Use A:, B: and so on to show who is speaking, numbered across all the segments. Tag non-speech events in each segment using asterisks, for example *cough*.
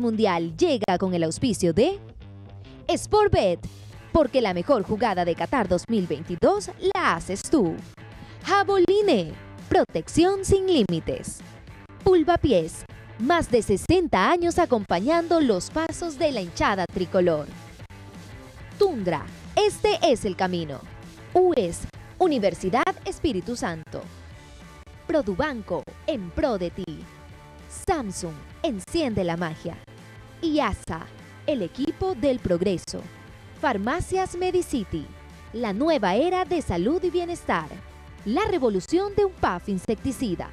A: Mundial llega con el auspicio de Sportbet, porque la mejor jugada de Qatar 2022 la haces tú. Jaboline, protección sin límites. Pulvapiés, más de 60 años acompañando los pasos de la hinchada tricolor. Tundra, este es el camino. UES, Universidad Espíritu Santo. Produbanco, en pro de ti. Samsung, enciende la magia. Y ASA, el equipo del progreso. Farmacias Medicity, la nueva era de salud y bienestar. La revolución de un PAF insecticida.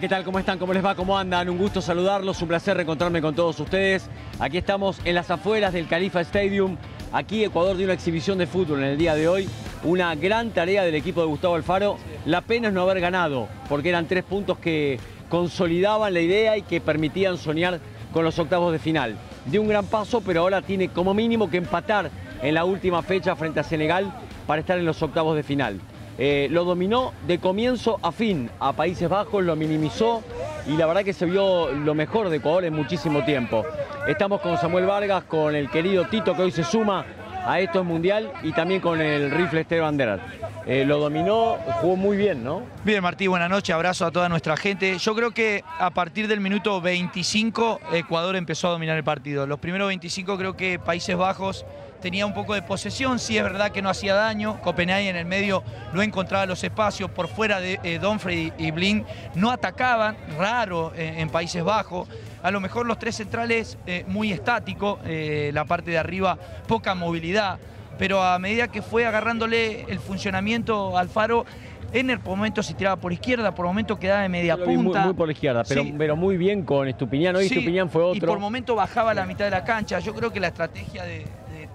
B: ¿Qué tal? ¿Cómo están? ¿Cómo les va? ¿Cómo andan? Un gusto saludarlos, un placer reencontrarme con todos ustedes. Aquí estamos en las afueras del Califa Stadium. Aquí Ecuador dio una exhibición de fútbol en el día de hoy. Una gran tarea del equipo de Gustavo Alfaro. La pena es no haber ganado, porque eran tres puntos que consolidaban la idea y que permitían soñar con los octavos de final. Dio un gran paso, pero ahora tiene como mínimo que empatar en la última fecha frente a Senegal para estar en los octavos de final. Eh, lo dominó de comienzo a fin a Países Bajos, lo minimizó y la verdad que se vio lo mejor de Ecuador en muchísimo tiempo. Estamos con Samuel Vargas, con el querido Tito que hoy se suma a esto en Mundial y también con el rifle Esteban Derat. Eh, lo dominó, jugó muy bien, ¿no?
C: Bien, Martí, buenas noches, abrazo a toda nuestra gente. Yo creo que a partir del minuto 25 Ecuador empezó a dominar el partido. Los primeros 25 creo que Países Bajos tenía un poco de posesión, sí es verdad que no hacía daño, Copenhague en el medio no encontraba los espacios, por fuera de eh, Donfrey y Blin no atacaban, raro eh, en Países Bajos, a lo mejor los tres centrales eh, muy estáticos, eh, la parte de arriba poca movilidad, pero a medida que fue agarrándole el funcionamiento al Faro, en el momento se tiraba por izquierda, por momento quedaba de media
B: muy,
C: punta.
B: muy por la izquierda, pero,
C: Sí.
B: pero muy bien con Estupiñán. Hoy
C: Sí,
B: Estupiñán fue
C: Y
B: otro.
C: por momento bajaba a la mitad de la cancha. Yo creo que la estrategia de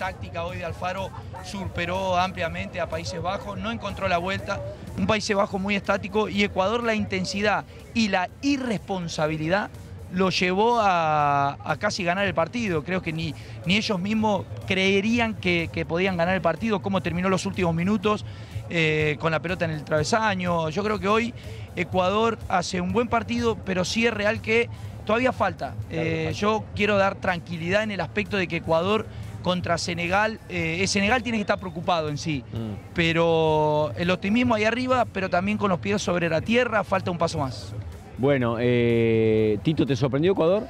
C: táctica hoy de Alfaro superó ampliamente a Países Bajos, no encontró la vuelta. Un Países Bajos muy estático y Ecuador la intensidad y la irresponsabilidad lo llevó a, a casi ganar el partido. Creo que ni, ni ellos mismos creerían que, que podían ganar el partido, cómo terminó los últimos minutos eh, con la pelota en el travesaño. Yo creo que hoy Ecuador hace un buen partido, pero sí es real que todavía falta. Eh, yo quiero dar tranquilidad en el aspecto de que Ecuador contra Senegal, eh, Senegal tiene que estar preocupado en sí,
B: Mm.
C: pero el optimismo ahí arriba, pero también con los pies sobre la tierra, falta un paso más.
B: Bueno, eh, Tito, ¿te sorprendió Ecuador?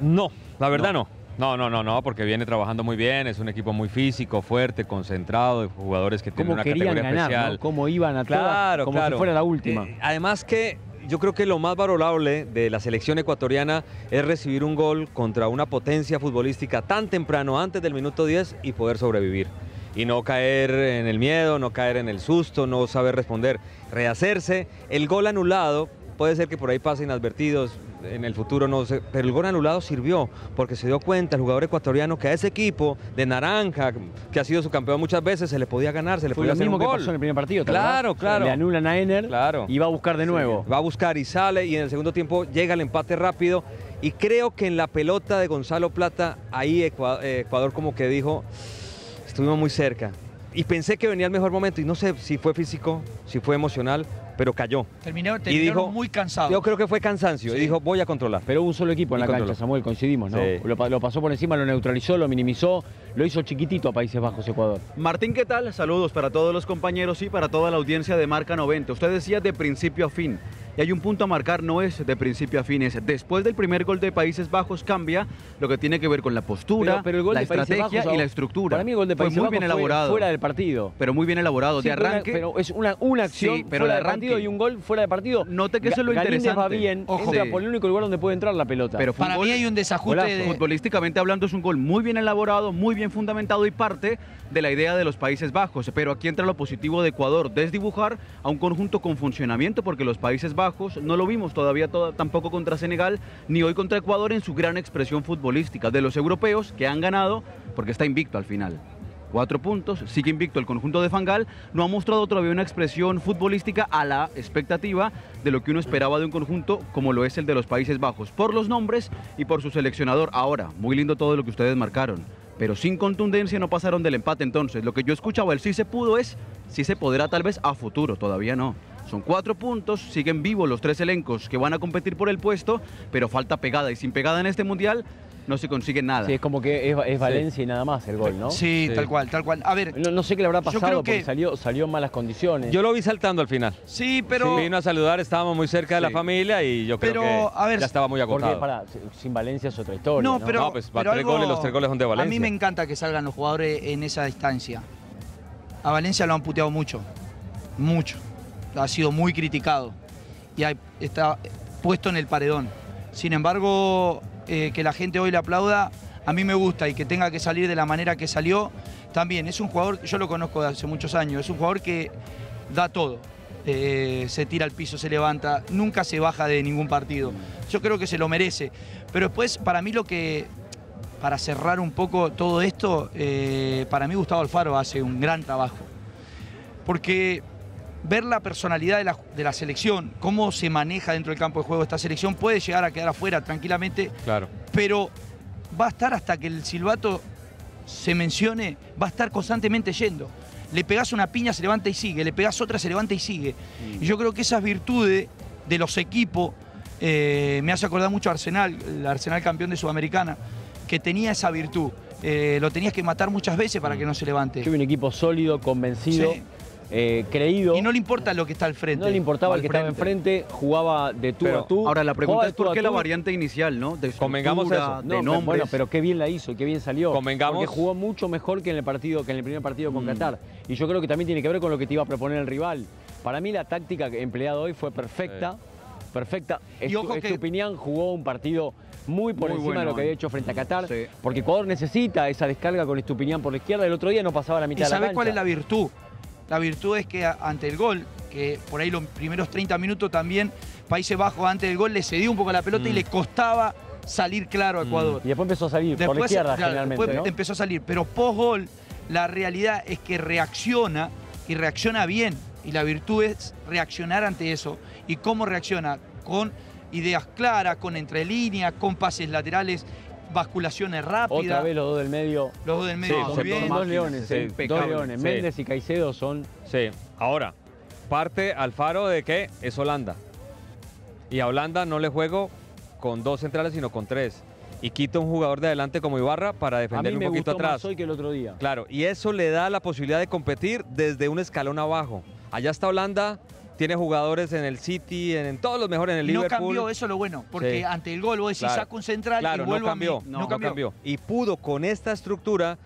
D: No, la verdad no. No, no, no, no, porque viene trabajando muy bien, es un equipo muy físico, fuerte, concentrado, de jugadores que tienen
B: ¿Cómo
D: una categoría
B: ganar?
D: especial.
B: ¿no? ¿Cómo iban a todas?
D: Claro,
B: Como
D: claro.
B: si fuera la última.
D: Eh, además que yo creo que lo más valorable de la selección ecuatoriana es recibir un gol contra una potencia futbolística tan temprano, antes del minuto 10, y poder sobrevivir. Y no caer en el miedo, no caer en el susto, no saber responder, rehacerse. El gol anulado, puede ser que por ahí pase inadvertidos, en el futuro no sé, pero el gol anulado sirvió porque se dio cuenta el jugador ecuatoriano que a ese equipo de naranja, que ha sido su campeón muchas veces, se le podía ganar, se le
B: Fue
D: podía
B: lo
D: hacer
B: mismo
D: un
B: que
D: gol.
B: pasó en el primer partido. ¿te
D: Claro, claro.
B: Le anulan a Ener
D: Claro.
B: y va a buscar de nuevo.
D: Va a buscar y sale y en el segundo tiempo llega el empate rápido y creo que en la pelota de Gonzalo Plata ahí Ecua- eh, Ecuador como que dijo estuvimos muy cerca y pensé que venía el mejor momento y no sé si fue físico, si fue emocional, pero cayó.
C: Terminó,
D: Y
C: terminaron
D: dijo,
C: muy cansados.
D: Yo creo que fue cansancio y dijo voy a controlar.
B: Pero hubo un solo equipo en
D: Y
B: la
D: controló.
B: cancha, Samuel, coincidimos, ¿no?
D: Sí.
B: Lo, lo pasó por encima, lo neutralizó, lo minimizó, lo hizo chiquitito a Países Bajos, Ecuador.
E: Martín, ¿qué tal? Saludos para todos los compañeros y para toda la audiencia de Marca 90. Usted decía de principio a fin. Y hay un punto a marcar, no es de principio a fin, es después del primer gol de Países Bajos cambia lo que tiene que ver con la postura,
B: Pero- pero el gol
E: la
B: de
E: estrategia
B: Bajos,
E: y la estructura.
B: Para mí el gol de
E: fue
B: Países
E: muy
B: Bajos
E: bien
B: fue
E: elaborado.
B: fuera del partido.
E: Pero muy bien elaborado.
B: Sí,
E: de
B: fue
E: arranque,
B: pero es una, una acción
E: Sí, pero
B: fuera
E: de
B: del partido
E: arranque.
B: y un gol fuera de partido.
E: Note que eso es lo
B: Ga- Galíndez
E: interesante.
B: va bien,
C: Ojo.
B: entra
E: Sí.
B: por el único lugar donde puede entrar la pelota.
E: pero fue
C: Para
E: gol-
C: mí hay un desajuste de,
E: Futbolísticamente hablando es un gol muy bien elaborado, muy bien fundamentado y parte de la idea de los Países Bajos. Pero aquí entra lo positivo de Ecuador, desdibujar a un conjunto con funcionamiento porque los Países Bajos No lo vimos todavía toda- tampoco contra Senegal, ni hoy contra Ecuador en su gran expresión futbolística. De los europeos que han ganado, porque está invicto al final. Cuatro puntos, sigue invicto el conjunto de Fangal, no ha mostrado todavía una expresión futbolística a la expectativa de lo que uno esperaba de un conjunto como lo es el de los Países Bajos, por los nombres y por su seleccionador. Ahora, muy lindo todo lo que ustedes marcaron, pero sin contundencia no pasaron del empate entonces. Lo que yo escuchaba, el sí se pudo es, sí se podrá tal vez a futuro, todavía no. Son cuatro puntos, siguen vivos los tres elencos que van a competir por el puesto, pero falta pegada y sin pegada en este mundial no se consigue nada.
B: Sí, es como que es, es Valencia y nada más el gol, ¿no?
C: Sí,
D: Sí.
C: tal cual, tal cual. A ver,
B: No, no sé qué le habrá
C: Yo creo
B: pasado
C: que-
B: porque salió, salió en malas condiciones.
D: Yo lo vi saltando al final.
C: sí, pero...
D: Vino a saludar, estábamos muy cerca de la
E: Sí.
D: familia y yo creo
C: Pero,
D: que
C: a ver,
D: ya estaba muy
B: porque
D: agotado.
B: para, sin Valencia es otra historia.
C: No,
B: No,
C: pero,
D: No, pues, va
C: pero
D: tres
C: algo-
D: goles, los tres goles son de
C: A mí
D: Valencia.
C: me encanta que salgan los jugadores en esa distancia. A Valencia lo han puteado mucho, mucho. Ha sido muy criticado y está puesto en el paredón. Sin embargo, eh, que la gente hoy le aplauda, a mí me gusta y que tenga que salir de la manera que salió, también. Es un jugador, yo lo conozco de hace muchos años, es un jugador que da todo. Eh, se tira al piso, se levanta, nunca se baja de ningún partido. Yo creo que se lo merece. Pero después, para mí lo que, para cerrar un poco todo esto, eh, para mí Gustavo Alfaro hace un gran trabajo. Porque ver la personalidad de la, de la selección, cómo se maneja dentro del campo de juego esta selección, puede llegar a quedar afuera tranquilamente,
D: Claro.
C: pero va a estar hasta que el silbato se mencione, va a estar constantemente yendo. Le pegás una piña, se levanta y sigue, le pegás otra, se levanta y sigue. Y yo creo que esas virtudes de los equipos, eh, me hace acordar mucho a Arsenal, el Arsenal campeón de Sudamericana, que tenía esa virtud. Eh, lo tenías que matar muchas veces para que no se levante.
B: Tuve un equipo sólido, convencido,
C: Sí.
B: Eh, creído.
C: Y no le importa lo que está al frente.
B: No le importaba el que
C: al
B: estaba
C: frente.
B: enfrente, jugaba de tú
D: Pero
B: a tú.
E: Ahora la pregunta es por qué la variante inicial, ¿no? De
D: Convengamos eso.
B: No,
E: de
B: pero,
E: nombres.
B: bueno, pero qué bien la hizo y qué bien salió.
D: Convengamos-
B: Porque jugó mucho mejor que en el partido, que en el primer partido con
E: Mm.
B: Qatar. Y yo creo que también tiene que ver con lo que te iba a proponer el rival. Para mí la táctica empleada hoy fue perfecta. Perfecta.
C: Y
B: Estu-
C: ojo que-
B: Estupiñán jugó un partido muy por
E: Muy
B: encima de lo que había hecho frente a Qatar.
E: Sí.
B: Porque Ecuador necesita esa descarga con Estupiñán por la izquierda. El otro día no pasaba la
C: ¿Y
B: mitad de la
C: sabes cuál es la virtud? La virtud es que ante el gol, que por ahí los primeros 30 minutos también Países Bajos antes del gol le cedió un poco la pelota y
D: Mm.
C: le costaba salir claro a Ecuador.
B: Y después empezó a salir por la
C: Después,
B: izquierda
C: claro,
B: generalmente,
C: después
B: ¿no?
C: empezó a salir, pero post gol la realidad es que reacciona y reacciona bien. Y la virtud es reaccionar ante eso. ¿Y cómo reacciona? Con ideas claras, con entre líneas, con pases laterales, basculaciones rápidas.
B: Otra vez los dos del medio.
C: Los dos del medio
D: Sí,
C: muy bien.
B: Dos leones,
D: sí,
B: ¿eh? dos leones.
D: sí.
B: Méndez y Caicedo son
D: Sí. Ahora, parte Alfaro de que es Holanda. Y a Holanda no le juego con dos centrales, sino con tres. Y quito un jugador de adelante como Ibarra para
B: A
D: defender un poquito
B: gustó
D: atrás.
B: más hoy que el otro día.
D: Claro, y eso le da la posibilidad de competir desde un escalón abajo. Allá está Holanda, tiene jugadores en el City, en, en todos los mejores en el
C: Y no
D: Liverpool.
C: cambió, eso es lo bueno, porque
D: Sí.
C: ante el gol vos decís,
D: Claro.
C: saco un central
D: Claro,
C: y
D: no
C: vuelvo
D: cambió,
C: a mí.
D: no, cambió. Y pudo con esta estructura.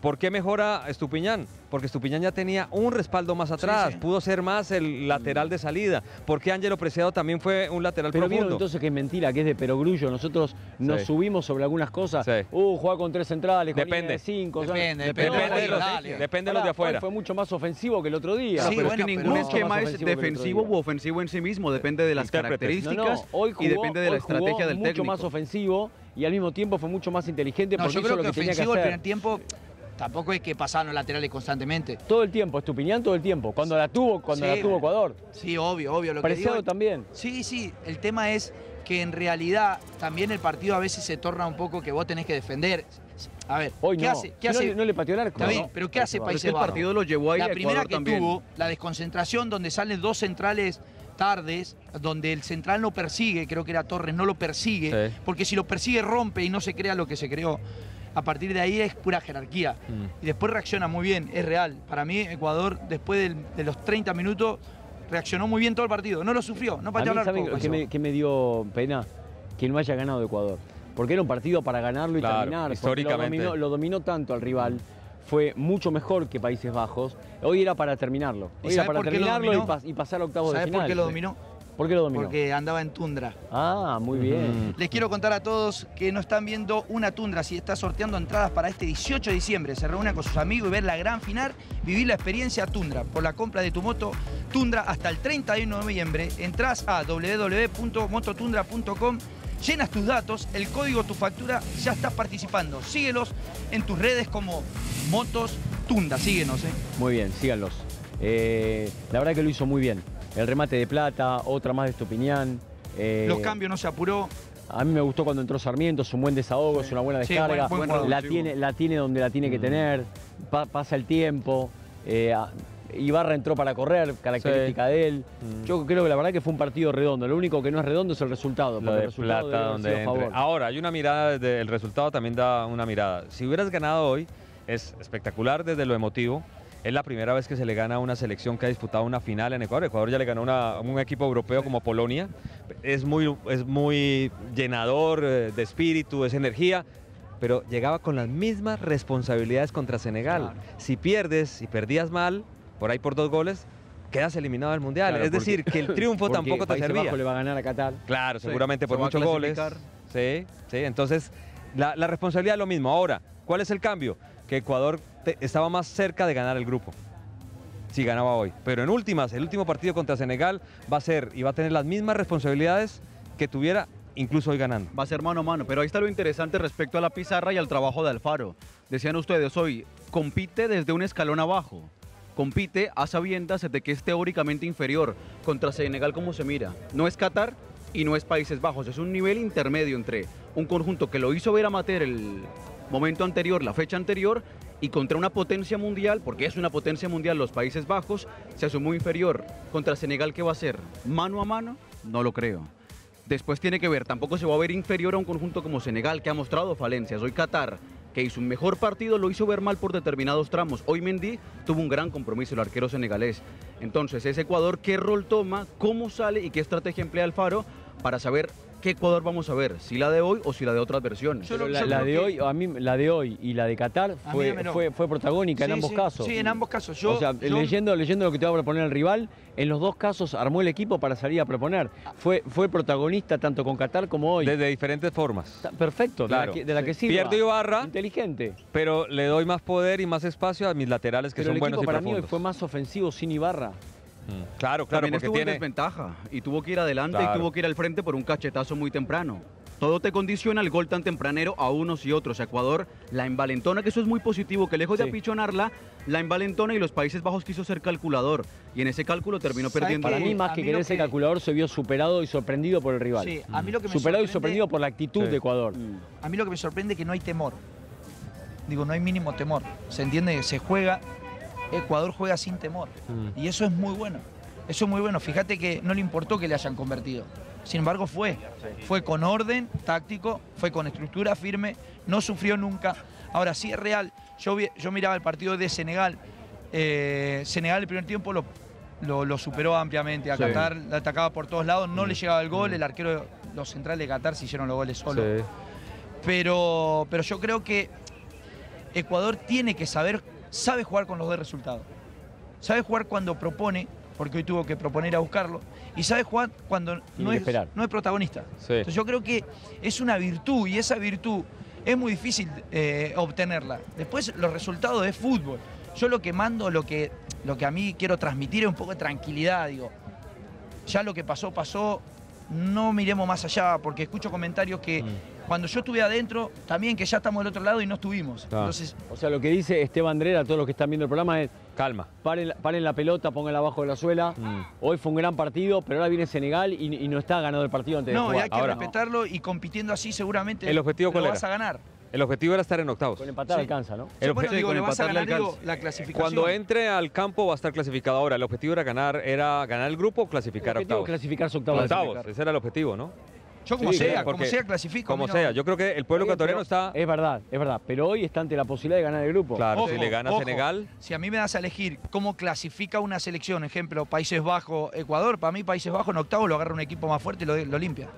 D: ¿Por qué mejora Estupiñán? Porque Estupiñán ya tenía un respaldo más atrás,
C: sí.
D: pudo ser más el lateral de salida. Porque Ángelo Preciado también fue un lateral
B: Pero vieron
D: profundo.
B: entonces que es mentira, que es de perogrullo. Nosotros nos
D: Sí.
B: subimos sobre algunas cosas.
D: Sí.
B: Uh, juega con tres centrales, con
D: Depende.
B: de cinco. o sea,
C: Depende, depende,
D: de los-
C: dale.
D: depende de los de afuera.
B: Fue mucho más ofensivo que el otro día.
C: Sí,
E: pero
C: bueno,
E: es que
C: pero
E: ningún esquema es defensivo u ofensivo en sí mismo, depende de las
D: Intérprete.
B: No,
E: características
B: no, hoy jugó,
E: y depende de la
B: jugó
E: estrategia del
B: mucho
E: técnico.
B: más ofensivo y al mismo tiempo fue mucho más inteligente
C: No,
B: porque
C: yo
B: hizo
C: creo
B: lo
C: que
B: que, tenía que
C: ofensivo el primer tiempo tampoco es que pasaban los laterales constantemente.
B: Todo el tiempo, Estupiñán todo el tiempo. Cuando la tuvo, cuando
C: Sí,
B: la tuvo Ecuador.
C: Sí, obvio, obvio. Lo que digo
B: Preciado
C: es-
B: también.
C: Sí, sí, el tema es que en realidad también el partido a veces se torna un poco que vos tenés que defender. A ver,
B: Hoy
C: ¿qué
B: no.
C: hace? ¿Qué
B: Si no
C: hace?
B: le- no le pateó el arco.
C: Está bien,
B: ¿no?
C: pero ¿qué hace
E: es
C: Países
E: el
C: Bajos?
E: partido lo llevó ahí
C: La primera
E: Ecuador
C: que
E: también.
C: tuvo, la desconcentración donde salen dos centrales tardes, donde el central no persigue, creo que era Torres, no lo persigue,
D: Sí.
C: porque si lo persigue rompe y no se crea lo que se creó. A partir de ahí es pura jerarquía.
D: Mm.
C: Y después reacciona muy bien, es real. Para mí, Ecuador, después del- de los 30 minutos, reaccionó muy bien todo el partido. No lo sufrió, no
B: A
C: pateó
B: ¿saben
C: arco.
B: qué me, qué me dio pena? Que no haya ganado Ecuador. Porque era un partido para ganarlo y
D: Claro,
B: terminar.
D: históricamente.
B: Lo dominó, lo dominó tanto al rival. Fue mucho mejor que Países Bajos. Hoy era para terminarlo.
C: ¿Y
B: Hoy era para terminarlo y,
C: dominó?
B: pas- y pasar a octavos de
C: ¿Sabes
B: final.
C: por qué lo
B: Sí.
C: dominó?
B: ¿Por qué lo dominó?
C: Porque andaba en tundra.
B: Ah, muy bien.
C: Les quiero contar a todos que no están viendo una tundra si está sorteando entradas para este 18 de diciembre. Se reúne con sus amigos y ver la gran final, vivir la experiencia tundra por la compra de tu moto Tundra hasta el 31 de noviembre. Entras a www.mototundra.com, llenas tus datos, el código tu factura, ya estás participando. Síguelos en tus redes como Motos Tundra, síguenos. ¿eh?
B: Muy bien, síganlos. Eh, la verdad que lo hizo muy bien. El remate de plata, otra más de Estupiñán. eh,
C: Los cambios no se apuró.
B: A mí me gustó cuando entró Sarmiento, es un buen desahogo, es una buena
C: Sí,
B: descarga.
C: buen-
B: la, tiene, la tiene donde la tiene que tener, pa- pasa el tiempo. eh, Ibarra entró para correr, característica de él. Yo creo que la verdad que fue un partido redondo. Lo único que no es redondo es el resultado.
D: Lo
B: el
D: plata donde
B: favor.
D: Ahora, hay una mirada desde el resultado también da una mirada. Si hubieras ganado hoy, es espectacular desde lo emotivo. Es la primera vez que se le gana a una selección que ha disputado una final en Ecuador. Ecuador ya le ganó a un equipo europeo como Polonia. Es muy, es muy llenador eh, de espíritu, es energía. Pero llegaba con las mismas responsabilidades contra Senegal.
C: Claro.
D: Si pierdes, si perdías mal, por ahí por dos goles, quedas eliminado del Mundial.
B: Claro,
D: es
B: porque-
D: decir, que el *coughs* triunfo tampoco te servía.
B: Le va a ganar a Qatar.
D: Claro,
E: Sí,
D: seguramente
E: se
D: por muchos goles. Sí, sí. Entonces, la, la responsabilidad es lo mismo. Ahora, ¿cuál es el cambio? Que Ecuador estaba más cerca de ganar el grupo. Si ganaba hoy. Pero en últimas, el último partido contra Senegal va a ser y va a tener las mismas responsabilidades que tuviera incluso hoy ganando.
E: Va a ser mano a mano, pero ahí está lo interesante respecto a la pizarra y al trabajo de Alfaro. Decían ustedes hoy, compite desde un escalón abajo. Compite a sabiendas de que es teóricamente inferior contra Senegal como se mira. No es Qatar y no es Países Bajos, es un nivel intermedio entre un conjunto que lo hizo ver amateur el momento anterior, la fecha anterior, y contra una potencia mundial, porque es una potencia mundial los Países Bajos, se asumió inferior. Contra Senegal, ¿qué va a hacer? ¿Mano a mano? No lo creo. Después tiene que ver, tampoco se va a ver inferior a un conjunto como Senegal, que ha mostrado falencias. Hoy Qatar, que hizo un mejor partido, lo hizo ver mal por determinados tramos. Hoy Mendy tuvo un gran compromiso, el arquero senegalés. Entonces, ese Ecuador, ¿qué rol toma? ¿Cómo sale y qué estrategia emplea Alfaro para saber qué Ecuador vamos a ver? Si la de hoy o si la de otras versiones.
C: Yo
B: Pero
C: lo-
B: la, la de
C: que-
B: hoy, a mí la de hoy y la de Qatar fue, fue, fue protagónica en ambos
C: sí,
B: casos.
C: Sí, en ambos casos. Yo,
B: o sea,
C: yo-
B: leyendo, leyendo lo que te va a proponer el rival, en los dos casos armó el equipo para salir a proponer. Fue, fue protagonista tanto con Qatar como hoy.
D: Desde diferentes formas.
B: Está Perfecto,
D: Claro.
B: de la que, de la que
D: Sí.
B: sirva.
D: Pierde Ibarra.
B: Inteligente.
D: Pero le doy más poder y más espacio a mis laterales que
B: Pero
D: son
B: el
D: buenos y
B: para mí hoy
D: profundos.
B: fue más ofensivo sin Ibarra.
D: Mm. Claro, claro,
E: También
D: porque
E: estuvo en
D: tiene...
E: desventaja y tuvo que ir adelante
D: Claro.
E: y tuvo que ir al frente por un cachetazo muy temprano. Todo te condiciona el gol tan tempranero a unos y otros. Ecuador la envalentona, que eso es muy positivo, que lejos de apichonarla, la envalentona y los Países Bajos quiso ser calculador. Y en ese cálculo terminó
C: ¿Sabe
E: perdiendo.
B: Para mí, más que querer ser
C: que-
B: calculador, se vio superado y sorprendido por el rival.
C: Sí, a mí lo que me
B: Superado y sorprendido por la actitud
D: Sí.
B: de Ecuador.
C: A mí lo que me sorprende es que no hay temor. Digo, no hay mínimo temor. Se entiende que se juega, Ecuador juega sin temor.
D: Mm.
C: Y eso es muy bueno. Eso es muy bueno. Fíjate que no le importó que le hayan convertido. Sin embargo, fue. Fue con orden táctico, fue con estructura firme, no sufrió nunca. Ahora, sí es real. Yo, yo miraba el partido de Senegal. Eh, Senegal el primer tiempo lo, lo- lo superó ampliamente. A
E: Sí.
C: Qatar la atacaba por todos lados, no
D: Mm.
C: le llegaba el
D: Mm.
C: gol. El arquero, los centrales de Qatar se hicieron los goles solo.
D: Sí.
C: Pero, pero yo creo que Ecuador tiene que saber, sabe jugar con los dos resultados. Sabe jugar cuando propone, porque hoy tuvo que proponer a buscarlo, y sabe jugar cuando no es, no es protagonista.
D: Sí.
C: Entonces yo creo que es una virtud y esa virtud es muy difícil eh, obtenerla. Después los resultados es fútbol. Yo lo que mando, lo que, lo que a mí quiero transmitir es un poco de tranquilidad, digo. Ya lo que pasó, pasó. No miremos más allá, porque escucho comentarios que
D: Mm.
C: Cuando yo estuve adentro, también que ya estamos del otro lado y no estuvimos.
D: Ah.
C: Entonces,
B: O sea, lo que dice Esteban Andrera, a todos los que están viendo el programa, es
D: Calma.
B: paren, la- paren la pelota, pónganla abajo de la suela.
D: Mm.
B: Hoy fue un gran partido, pero ahora viene Senegal y, y no está ganando el partido antes
C: no,
B: de jugar.
C: hay que
D: Ahora.
C: respetarlo y compitiendo así seguramente
D: ¿El objetivo
C: lo
D: cuál
C: vas
D: era?
C: a ganar.
D: El objetivo era estar en octavos.
B: Con empatar
C: Sí.
B: alcanza, ¿no?
D: El
C: bueno,
D: obje-
C: digo,
E: con
C: lo vas a
E: empatar le
C: ganar, digo, la clasificación.
D: Cuando entre al campo va a estar clasificado ahora. El objetivo era ganar, era ganar el grupo o
B: El
D: clasificar a
B: objetivo
D: octavos.
B: clasificarse octavos.
D: Octavos, ese era el objetivo, ¿no?
C: Yo como
B: Sí,
C: sea, como sea clasifico.
D: Como
C: no-
D: sea, yo creo que el pueblo
B: bien,
D: ecuatoriano
B: pero
D: está...
B: Es verdad, es verdad. Pero hoy está ante la posibilidad de ganar el grupo.
D: Claro,
C: Ojo,
D: si le gana
C: ojo.
D: Senegal...
C: Si a mí me das a elegir cómo clasifica una selección, ejemplo, Países Bajos, Ecuador, para mí Países Bajos en octavo lo agarra un equipo más fuerte y lo, lo limpia.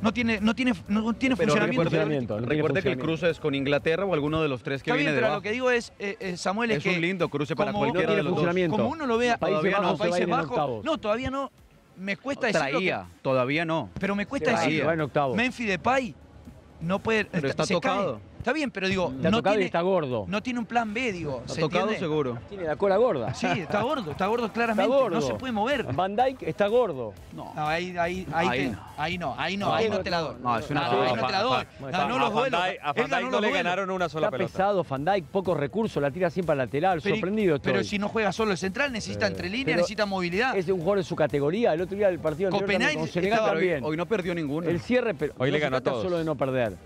C: No tiene, no tiene, no tiene
E: Pero
C: funcionamiento.
E: recuerde,
B: funcionamiento, no
E: recuerde que el cruce es con Inglaterra o alguno de los tres que
C: Está bien,
E: viene
C: pero
E: debajo.
C: lo que digo es, eh, eh, Samuel, es,
E: Es
C: que
E: un lindo cruce para
C: como-
E: cualquiera
B: no
E: de los dos.
C: como uno lo vea
B: Países Bajos
C: no, Países Bajos, no, todavía no. Me cuesta decirlo.
E: Traía, todavía no.
C: Pero me cuesta decirlo.
B: va en octavos.
C: Memphis Depay no puede.
E: Pero está
C: se
E: tocado.
C: Cae. Está bien, pero digo,
B: Le ha
C: no
B: tocado y
C: tiene,
B: está gordo.
C: no tiene un plan B, digo.
E: Ha
C: ¿se
E: tocado
C: entiende?
E: seguro.
B: Tiene la cola gorda.
C: Sí, está gordo, está gordo claramente.
B: Está gordo.
C: No se puede mover.
B: Van Dyke está gordo.
E: No.
C: No, ahí, ahí, ahí,
E: Ahí
C: te-
E: no.
C: ahí no, ahí no,
B: No,
C: ahí
B: no,
C: no te la doy.
E: no, es una
C: No, ahí no te la doy.
D: A
C: los
D: Van
C: duelos.
D: A Van Dijk no le ganaron una sola
B: Está
D: pelota.
B: pesado Van Dyke, pocos recursos, la tira siempre al lateral. Sorprendido.
C: Pero si no juega solo el central, necesita
B: Eh,
C: entre líneas, necesita movilidad.
B: Es un jugador de su categoría. El otro día del partido anterior con Senegal también.
E: hoy no perdió ninguno.
B: El cierre, pero
D: Hoy
B: no
D: le ganó a todos.
B: solo de no perder.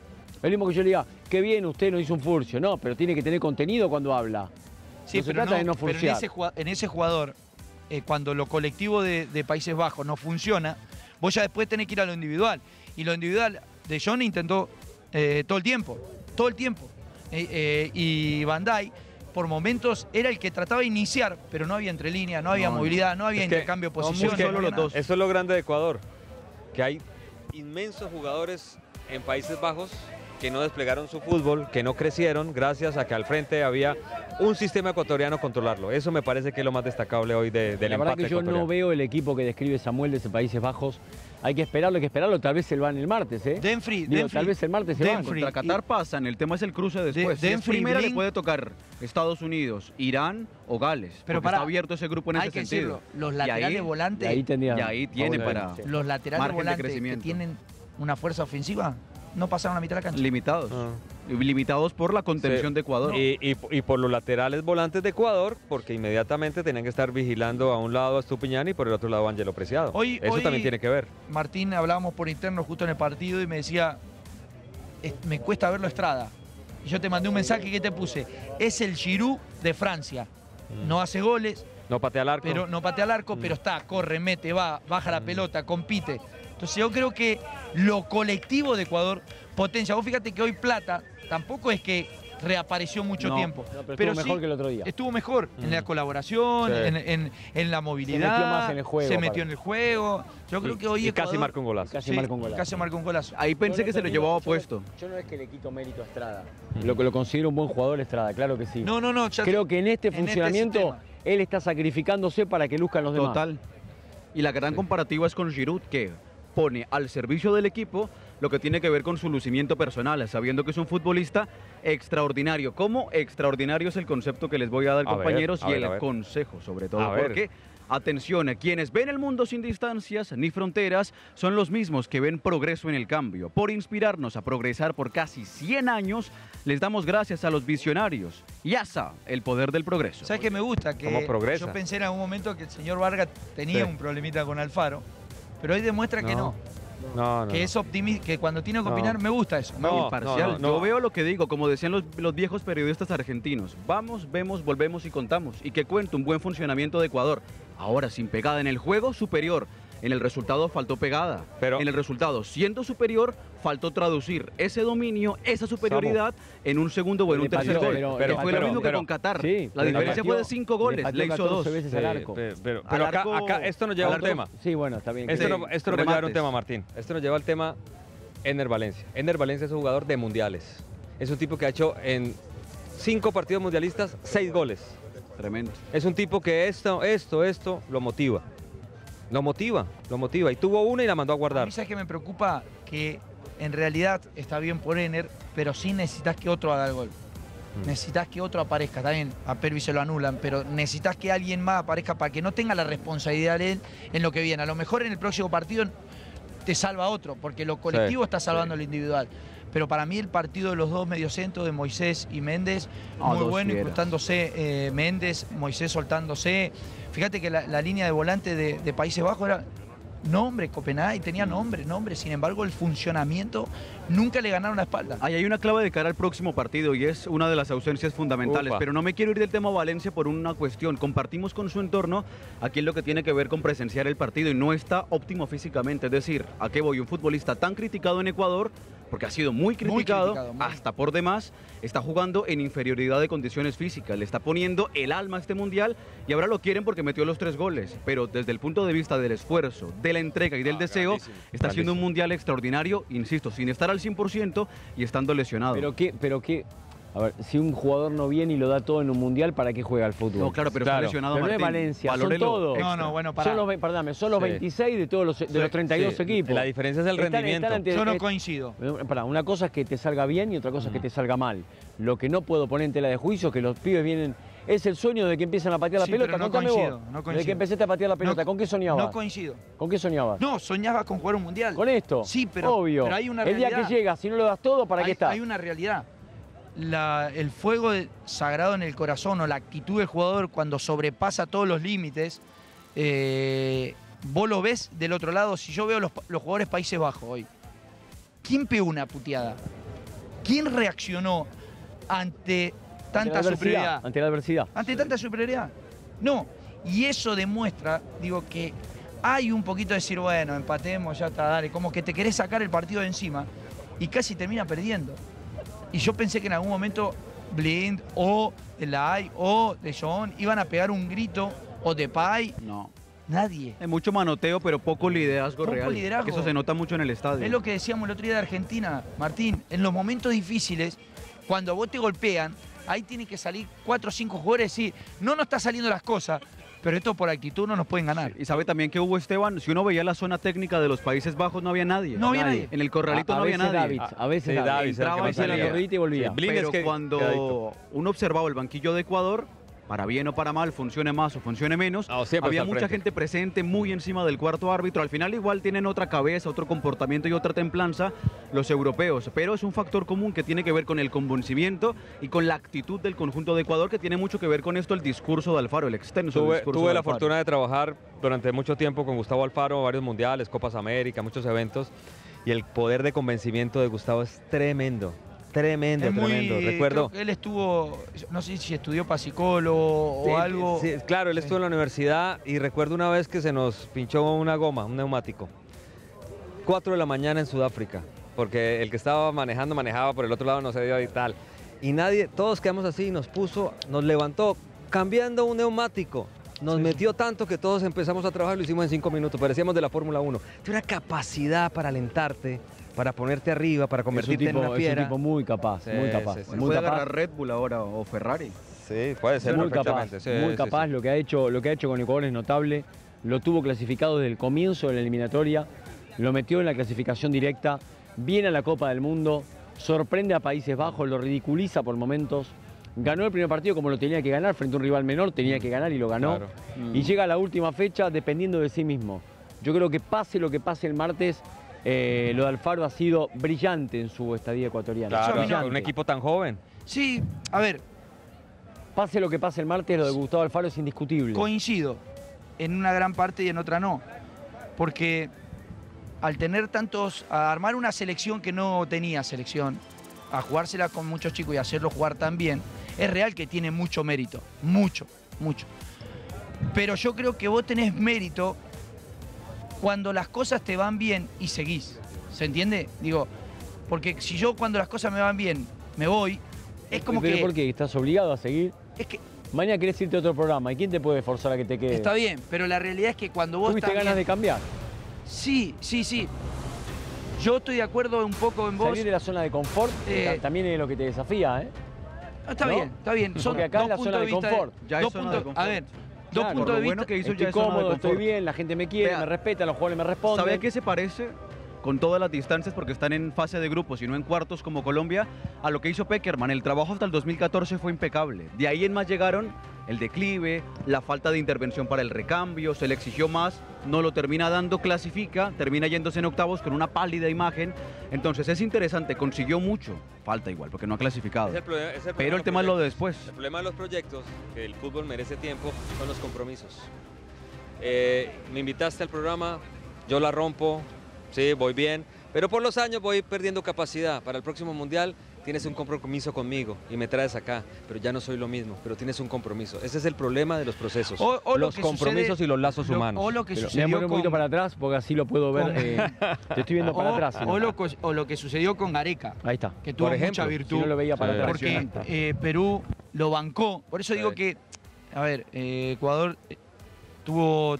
B: Es lo mismo que yo le diga, qué bien usted no hizo un furcio. No, pero tiene que tener contenido cuando habla.
C: Sí,
B: no se
C: pero,
B: trata
C: no,
B: de no
C: pero en ese, jua- en ese jugador, eh, cuando lo colectivo de, de Países Bajos no funciona, vos ya después tenés que ir a lo individual. Y lo individual de John intentó eh, todo el tiempo, todo el tiempo. Eh, eh, y Bandai, por momentos, era el que trataba de iniciar, pero no había entre líneas, no había
E: No, no.
C: movilidad, no había intercambio de posiciones.
E: solo
C: no
E: dos.
D: Eso es lo grande de Ecuador, que hay inmensos jugadores en Países Bajos que no desplegaron su fútbol, que no crecieron gracias a que al frente había un sistema ecuatoriano controlarlo. Eso me parece que es lo más destacable hoy de- del
B: la verdad
D: empate
B: que yo no veo el equipo que describe Samuel desde Países Bajos. Hay que esperarlo, hay que esperarlo. Tal vez se van el martes, ¿eh?
C: Denfrey,
B: Digo,
C: Denfrey-
B: tal vez el martes se van.
C: Denfrey.
E: Contra Qatar pasan, el tema es el cruce después. Si es
C: Denfrey,
E: primera le puede tocar Estados Unidos, Irán o Gales.
C: Pero
E: está abierto ese grupo en
C: Hay
E: ese
C: que
E: sentido.
C: decirlo, los
E: Y
C: laterales
E: ahí-
B: Y
C: volantes,
B: ahí tendría.
E: Y ahí tiene para-
C: los laterales
E: margen de
C: volantes que
E: crecimiento.
C: tienen una fuerza ofensiva, no pasaron la mitad de la cancha.
E: Limitados.
D: Ah.
E: Limitados por la contención
D: Sí.
E: de Ecuador.
D: Y, y- y por los laterales volantes de Ecuador, porque inmediatamente tenían que estar vigilando a un lado a Estupiñán y por el otro lado a Angelo Preciado.
C: Hoy-
D: Eso
C: hoy-
D: también tiene que ver.
C: Martín, hablábamos por interno justo en el partido y me decía, "Es- me cuesta verlo Estrada. Y yo te mandé un mensaje que te puse, es el Giroud de Francia. No hace goles,
D: No patea al arco.
C: pero no patea al arco,
D: Mm.
C: pero está, corre, mete, va, baja la pelota, compite. Entonces yo creo que lo colectivo de Ecuador potencia. Vos fíjate que hoy Plata tampoco es que reapareció mucho
E: No.
C: tiempo.
B: No, pero
C: pero
B: estuvo
C: sí,
B: mejor que el otro día.
C: Estuvo mejor en
D: Mm.
C: la colaboración,
D: Sí.
C: en, en- en la movilidad.
B: más en el juego,
C: Se
B: aparte.
C: metió en el juego. Yo creo que hoy
D: y casi marca un golazo.
B: Casi
C: Sí,
B: marca un golazo.
C: Casi marca un golazo.
E: Ahí pensé
B: no
E: que se lo llevaba puesto.
B: Yo no es que le quito mérito a Estrada. Lo que lo considero un buen jugador Estrada, claro que sí.
C: No, no, no. ya-
B: Creo que en este
C: en este
B: funcionamiento él está sacrificándose para que luzcan los demás.
E: Total. Y la gran comparativa es con Giroud, que pone al servicio del equipo lo que tiene que ver con su lucimiento personal, sabiendo que es un futbolista extraordinario. ¿Cómo extraordinario es el concepto que les voy a dar,
D: A
E: compañeros? y
D: ver,
E: el consejo, sobre todo.
D: A ver.
E: Porque, atención, quienes ven el mundo sin distancias ni fronteras son los mismos que ven progreso en el cambio. Por inspirarnos a progresar por casi 100 años, les damos gracias a los visionarios. YASA, el poder del progreso.
C: ¿Sabes qué me gusta? Que
D: ¿Cómo progresa?
C: Yo pensé en algún momento que el señor Vargas tenía
D: Sí.
C: un problemita con Alfaro, pero hoy demuestra que no.
D: No, no.
C: Que es optimista, que cuando tiene que
D: No.
C: opinar me gusta eso. me
D: No,
E: imparcial.
D: no, no,
E: Yo veo lo que digo, como decían los, los viejos periodistas argentinos. Vamos, vemos, volvemos y contamos. Y que cuento un buen funcionamiento de Ecuador. Ahora, sin pegada en el juego, superior. En el resultado faltó pegada.
D: Pero-
E: en el resultado, siendo superior, faltó traducir ese dominio, esa superioridad en un segundo o en un tercer gol.
B: pero-
E: fue lo mismo que con Qatar.
B: sí,
E: la diferencia fue de cinco
B: le
E: goles. Le hizo
B: 14
E: dos.
B: veces al arco.
D: Pe- Pero,
E: Al
D: acá,
E: arco-
D: acá esto nos lleva a
E: al
D: un tema.
B: Sí, bueno, está bien.
D: Esto,
E: Sí,
D: no- esto nos va a llevar a un tema, Martín. Esto nos lleva al tema Ener Valencia. Ener Valencia es un jugador de mundiales. Es un tipo que ha hecho en cinco partidos mundialistas seis goles.
E: Tremendo.
D: Es un tipo que esto, esto, esto lo motiva. Lo motiva, lo motiva. Y tuvo una y la mandó a
C: A
D: guardar.
C: mí sabes que me preocupa que en realidad está bien por Ener, pero sí necesitas que otro haga el gol.
D: Mm.
C: Necesitas que otro aparezca, está bien, a Pervis se lo anulan, pero necesitas que alguien más aparezca para que no tenga la responsabilidad de él en lo que viene. A lo mejor en el próximo partido te salva otro, porque lo colectivo está salvando lo individual. Pero para mí el partido de los dos mediocentros, de Moisés y Méndez, muy bueno, incrustándose eh, Méndez, Moisés soltándose. Fíjate que la, la línea de volante de, de Países Bajos era nombre, Copenhague tenía nombre, nombre. Sin embargo, el funcionamiento nunca le ganaron la espalda.
E: Ahí hay una clave de cara al próximo partido y es una de las ausencias fundamentales. Pero no me quiero ir del tema Valencia por una cuestión. Compartimos con su entorno aquí en lo que tiene que ver con presenciar el partido y no está óptimo físicamente. Es decir, ¿a qué voy? Un futbolista tan criticado en Ecuador, porque ha sido muy criticado,
C: criticado, muy.
E: hasta por demás, está jugando en inferioridad de condiciones físicas. Le está poniendo el alma a este mundial y ahora lo quieren porque metió los tres goles. Pero desde el punto de vista del esfuerzo, de la entrega y del
D: Ah,
E: deseo,
D: grandísimo,
E: está haciendo un
D: grandísimo.
E: mundial extraordinario, insisto, sin estar al 100% y estando lesionado.
B: Pero qué, pero qué, A ver, si un jugador no viene y lo da todo en un mundial, ¿para qué juega al fútbol?
E: No, claro, pero
D: Claro.
E: está lesionado
B: Pero no es. Valencia, son
E: Valórelo
B: todos.
E: extra.
C: No, no, bueno, pará.
B: Son los, perdóname, son los
D: Sí.
B: 26 de todos los, de los 32
D: Sí,
B: equipos.
D: La diferencia es el
B: Están-
D: rendimiento.
B: están ante-
C: Yo no
B: eh,
C: coincido.
B: pará, una cosa es que te salga bien y otra cosa es que te salga mal. Lo que no puedo poner en tela de juicio es que los pibes vienen. Es el sueño de que empiezan a patear la
C: Sí,
B: pelota.
C: pero no coincido,
B: vos.
C: no
B: De que empezaste a patear la pelota.
C: No-
B: ¿Con qué soñabas?
C: No coincido.
B: ¿Con qué soñabas?
C: No, soñabas con jugar un mundial.
B: ¿Con esto?
C: Sí, pero,
B: Obvio.
C: pero hay una
B: el día
C: realidad.
B: que llegas, si no lo das todo, ¿para
C: hay,
B: qué estás?
C: hay una realidad. La- el fuego sagrado en el corazón o la actitud del jugador cuando sobrepasa todos los límites, eh, vos lo ves del otro lado. Si yo veo los, jugadores Países Bajos hoy, ¿quién pegó una puteada? ¿Quién reaccionó ante tanta superioridad?
B: Ante la adversidad.
C: ante tanta superioridad. No, y eso demuestra, digo, que hay un poquito de decir, bueno, empatemos, ya está, dale, como que te querés sacar el partido de encima y casi termina perdiendo. Y yo pensé que en algún momento Blind o Delay o De Jong iban a pegar un grito o de Pai,
E: No.
C: nadie.
E: Hay mucho manoteo, pero poco liderazgo
C: Poco
E: real.
C: liderazgo.
E: Que eso se nota mucho en el estadio.
C: Es lo que decíamos el otro día de Argentina, Martín, en los momentos difíciles, cuando a vos te golpean, ahí tienen que salir cuatro o cinco jugadores y decir, no nos está saliendo las cosas, pero esto por actitud no nos pueden ganar.
E: Y sabe también que hubo Esteban, si uno veía la zona técnica de los Países Bajos, no había nadie.
C: No había nadie.
E: En el corralito
B: A- a
E: no había nadie.
B: David, a veces
D: Sí,
B: David.
D: David, que
E: Entraba y
B: volvía.
D: Sí,
E: Pero
D: que-
E: cuando
D: quedadito.
E: uno observaba el banquillo de Ecuador, para bien o para mal, funcione más o funcione menos, había mucha
D: frente.
E: gente presente muy encima del cuarto árbitro. Al final igual tienen otra cabeza, otro comportamiento y otra templanza los europeos, pero es un factor común que tiene que ver con el convencimiento y con la actitud del conjunto de Ecuador que tiene mucho que ver con esto el discurso de Alfaro, el extenso
D: Tuve,
E: discurso
D: tuve
E: de
D: la fortuna de trabajar durante mucho tiempo con Gustavo Alfaro, varios mundiales, Copas América, muchos eventos, y el poder de convencimiento de Gustavo es tremendo, tremendo,
C: Es muy-
D: tremendo. Recuerdo.
C: creo que él estuvo, no sé si estudió para psicólogo
D: Sí,
C: o algo.
D: sí, claro, él
C: Sí.
D: estuvo en la universidad y recuerdo una vez que se nos pinchó una goma, un neumático. 4 de la mañana en Sudáfrica, porque el que estaba manejando manejaba por el otro lado, no se dio y tal. Y nadie, todos quedamos así, nos puso, nos levantó cambiando un neumático. Nos metió tanto que todos empezamos a trabajar, lo hicimos en cinco minutos, parecíamos de la Fórmula 1. Tiene una capacidad para alentarte, para ponerte arriba, para
B: Es un,
D: convertirte
B: tipo,
D: en una
B: es un tipo muy capaz,
D: Sí,
B: muy capaz.
D: sí, sí.
B: Muy
E: puede
B: capaz.
E: agarrar Red Bull ahora o Ferrari.
D: Sí, puede ser
B: muy capaz,
D: perfectamente.
B: muy
D: sí,
B: capaz.
D: sí.
B: Lo que ha hecho, lo que ha hecho con Ecuador es notable. Lo tuvo clasificado desde el comienzo de la eliminatoria, lo metió en la clasificación directa, viene a la Copa del Mundo, sorprende a Países Bajos, lo ridiculiza por momentos. Ganó el primer partido como lo tenía que ganar frente a un rival menor, tenía que ganar y lo ganó.
D: Claro.
B: Y llega a la última fecha dependiendo de sí mismo. Yo creo que pase lo que pase el martes, eh, lo de Alfaro ha sido brillante en su estadía ecuatoriana.
D: Claro,
B: Brillante.
D: un equipo tan joven.
C: Sí, a ver,
B: Pase lo que pase el martes, lo de Gustavo Alfaro es indiscutible.
C: coincido en una gran parte y en otra no. Porque al tener tantos, a armar una selección que no tenía selección, a jugársela con muchos chicos y hacerlo jugar tan bien, es real que tiene mucho mérito. Mucho, mucho. Pero yo creo que vos tenés mérito cuando las cosas te van bien y seguís. ¿Se entiende? Digo, porque si yo cuando las cosas me van bien me voy, es como
B: ¿Pero
C: que.
B: por qué? ¿Estás obligado a seguir?
C: Es que
B: Mañana querés irte a otro programa. ¿Y quién te puede forzar a que te quedes?
C: está bien, pero la realidad es que cuando vos
B: ¿Tuviste ganas
C: bien-
B: de cambiar?
C: Sí, sí, sí. Yo estoy de acuerdo un poco en vos.
B: Salir de la zona de confort
C: Eh,
B: eh, también es lo que te desafía, ¿eh?
C: Ah, está
B: ¿no?
C: bien, está bien. Son
B: Porque acá es la zona de confort.
E: Ya es
C: dos
E: zona
C: puntos-
E: de confort.
C: A ver, dos
B: Claro.
C: puntos de
E: lo bueno
C: vista.
E: que hizo
B: Estoy
E: ya
B: cómodo, estoy bien, la gente me quiere,
E: Vea.
B: me respeta, los jugadores me responden.
E: ¿Sabe a qué se parece? Con todas las distancias, porque están en fase de grupos y no en cuartos como Colombia, a lo que hizo Peckerman. El trabajo hasta el 2014 fue impecable. De ahí en más llegaron el declive, la falta de intervención para el recambio, se le exigió más, no lo termina dando, clasifica, termina yéndose en octavos con una pálida imagen. Entonces es interesante, consiguió mucho, falta igual, porque no ha clasificado.
D: Es el problema- es el
E: Pero el tema es lo de después.
D: El problema de los proyectos, que el fútbol merece tiempo, son los compromisos. Eh, me invitaste al programa, yo la rompo, sí, voy bien, pero por los años voy perdiendo capacidad. Para el próximo mundial tienes un compromiso conmigo y me traes acá, pero ya no soy lo mismo, pero tienes un compromiso. Ese es el problema de los procesos,
C: O- o lo
D: los compromisos
C: sucede-
D: y los lazos
C: lo-
D: humanos.
C: O lo que
B: Pero me
C: sucedió
B: muero un poquito
C: con,
B: para atrás porque así lo puedo ver.
C: con-
B: eh, te estoy viendo *laughs* para
C: o,
B: atrás. si no.
C: o lo, co- o lo que sucedió con Gareca,
B: Ahí está.
C: que tuvo
D: Por ejemplo,
C: mucha
B: Si
C: virtud.
B: no lo veía para
D: Sí.
B: atrás.
C: porque eh, Perú lo bancó. Por eso digo que, a ver, eh, Ecuador eh, tuvo,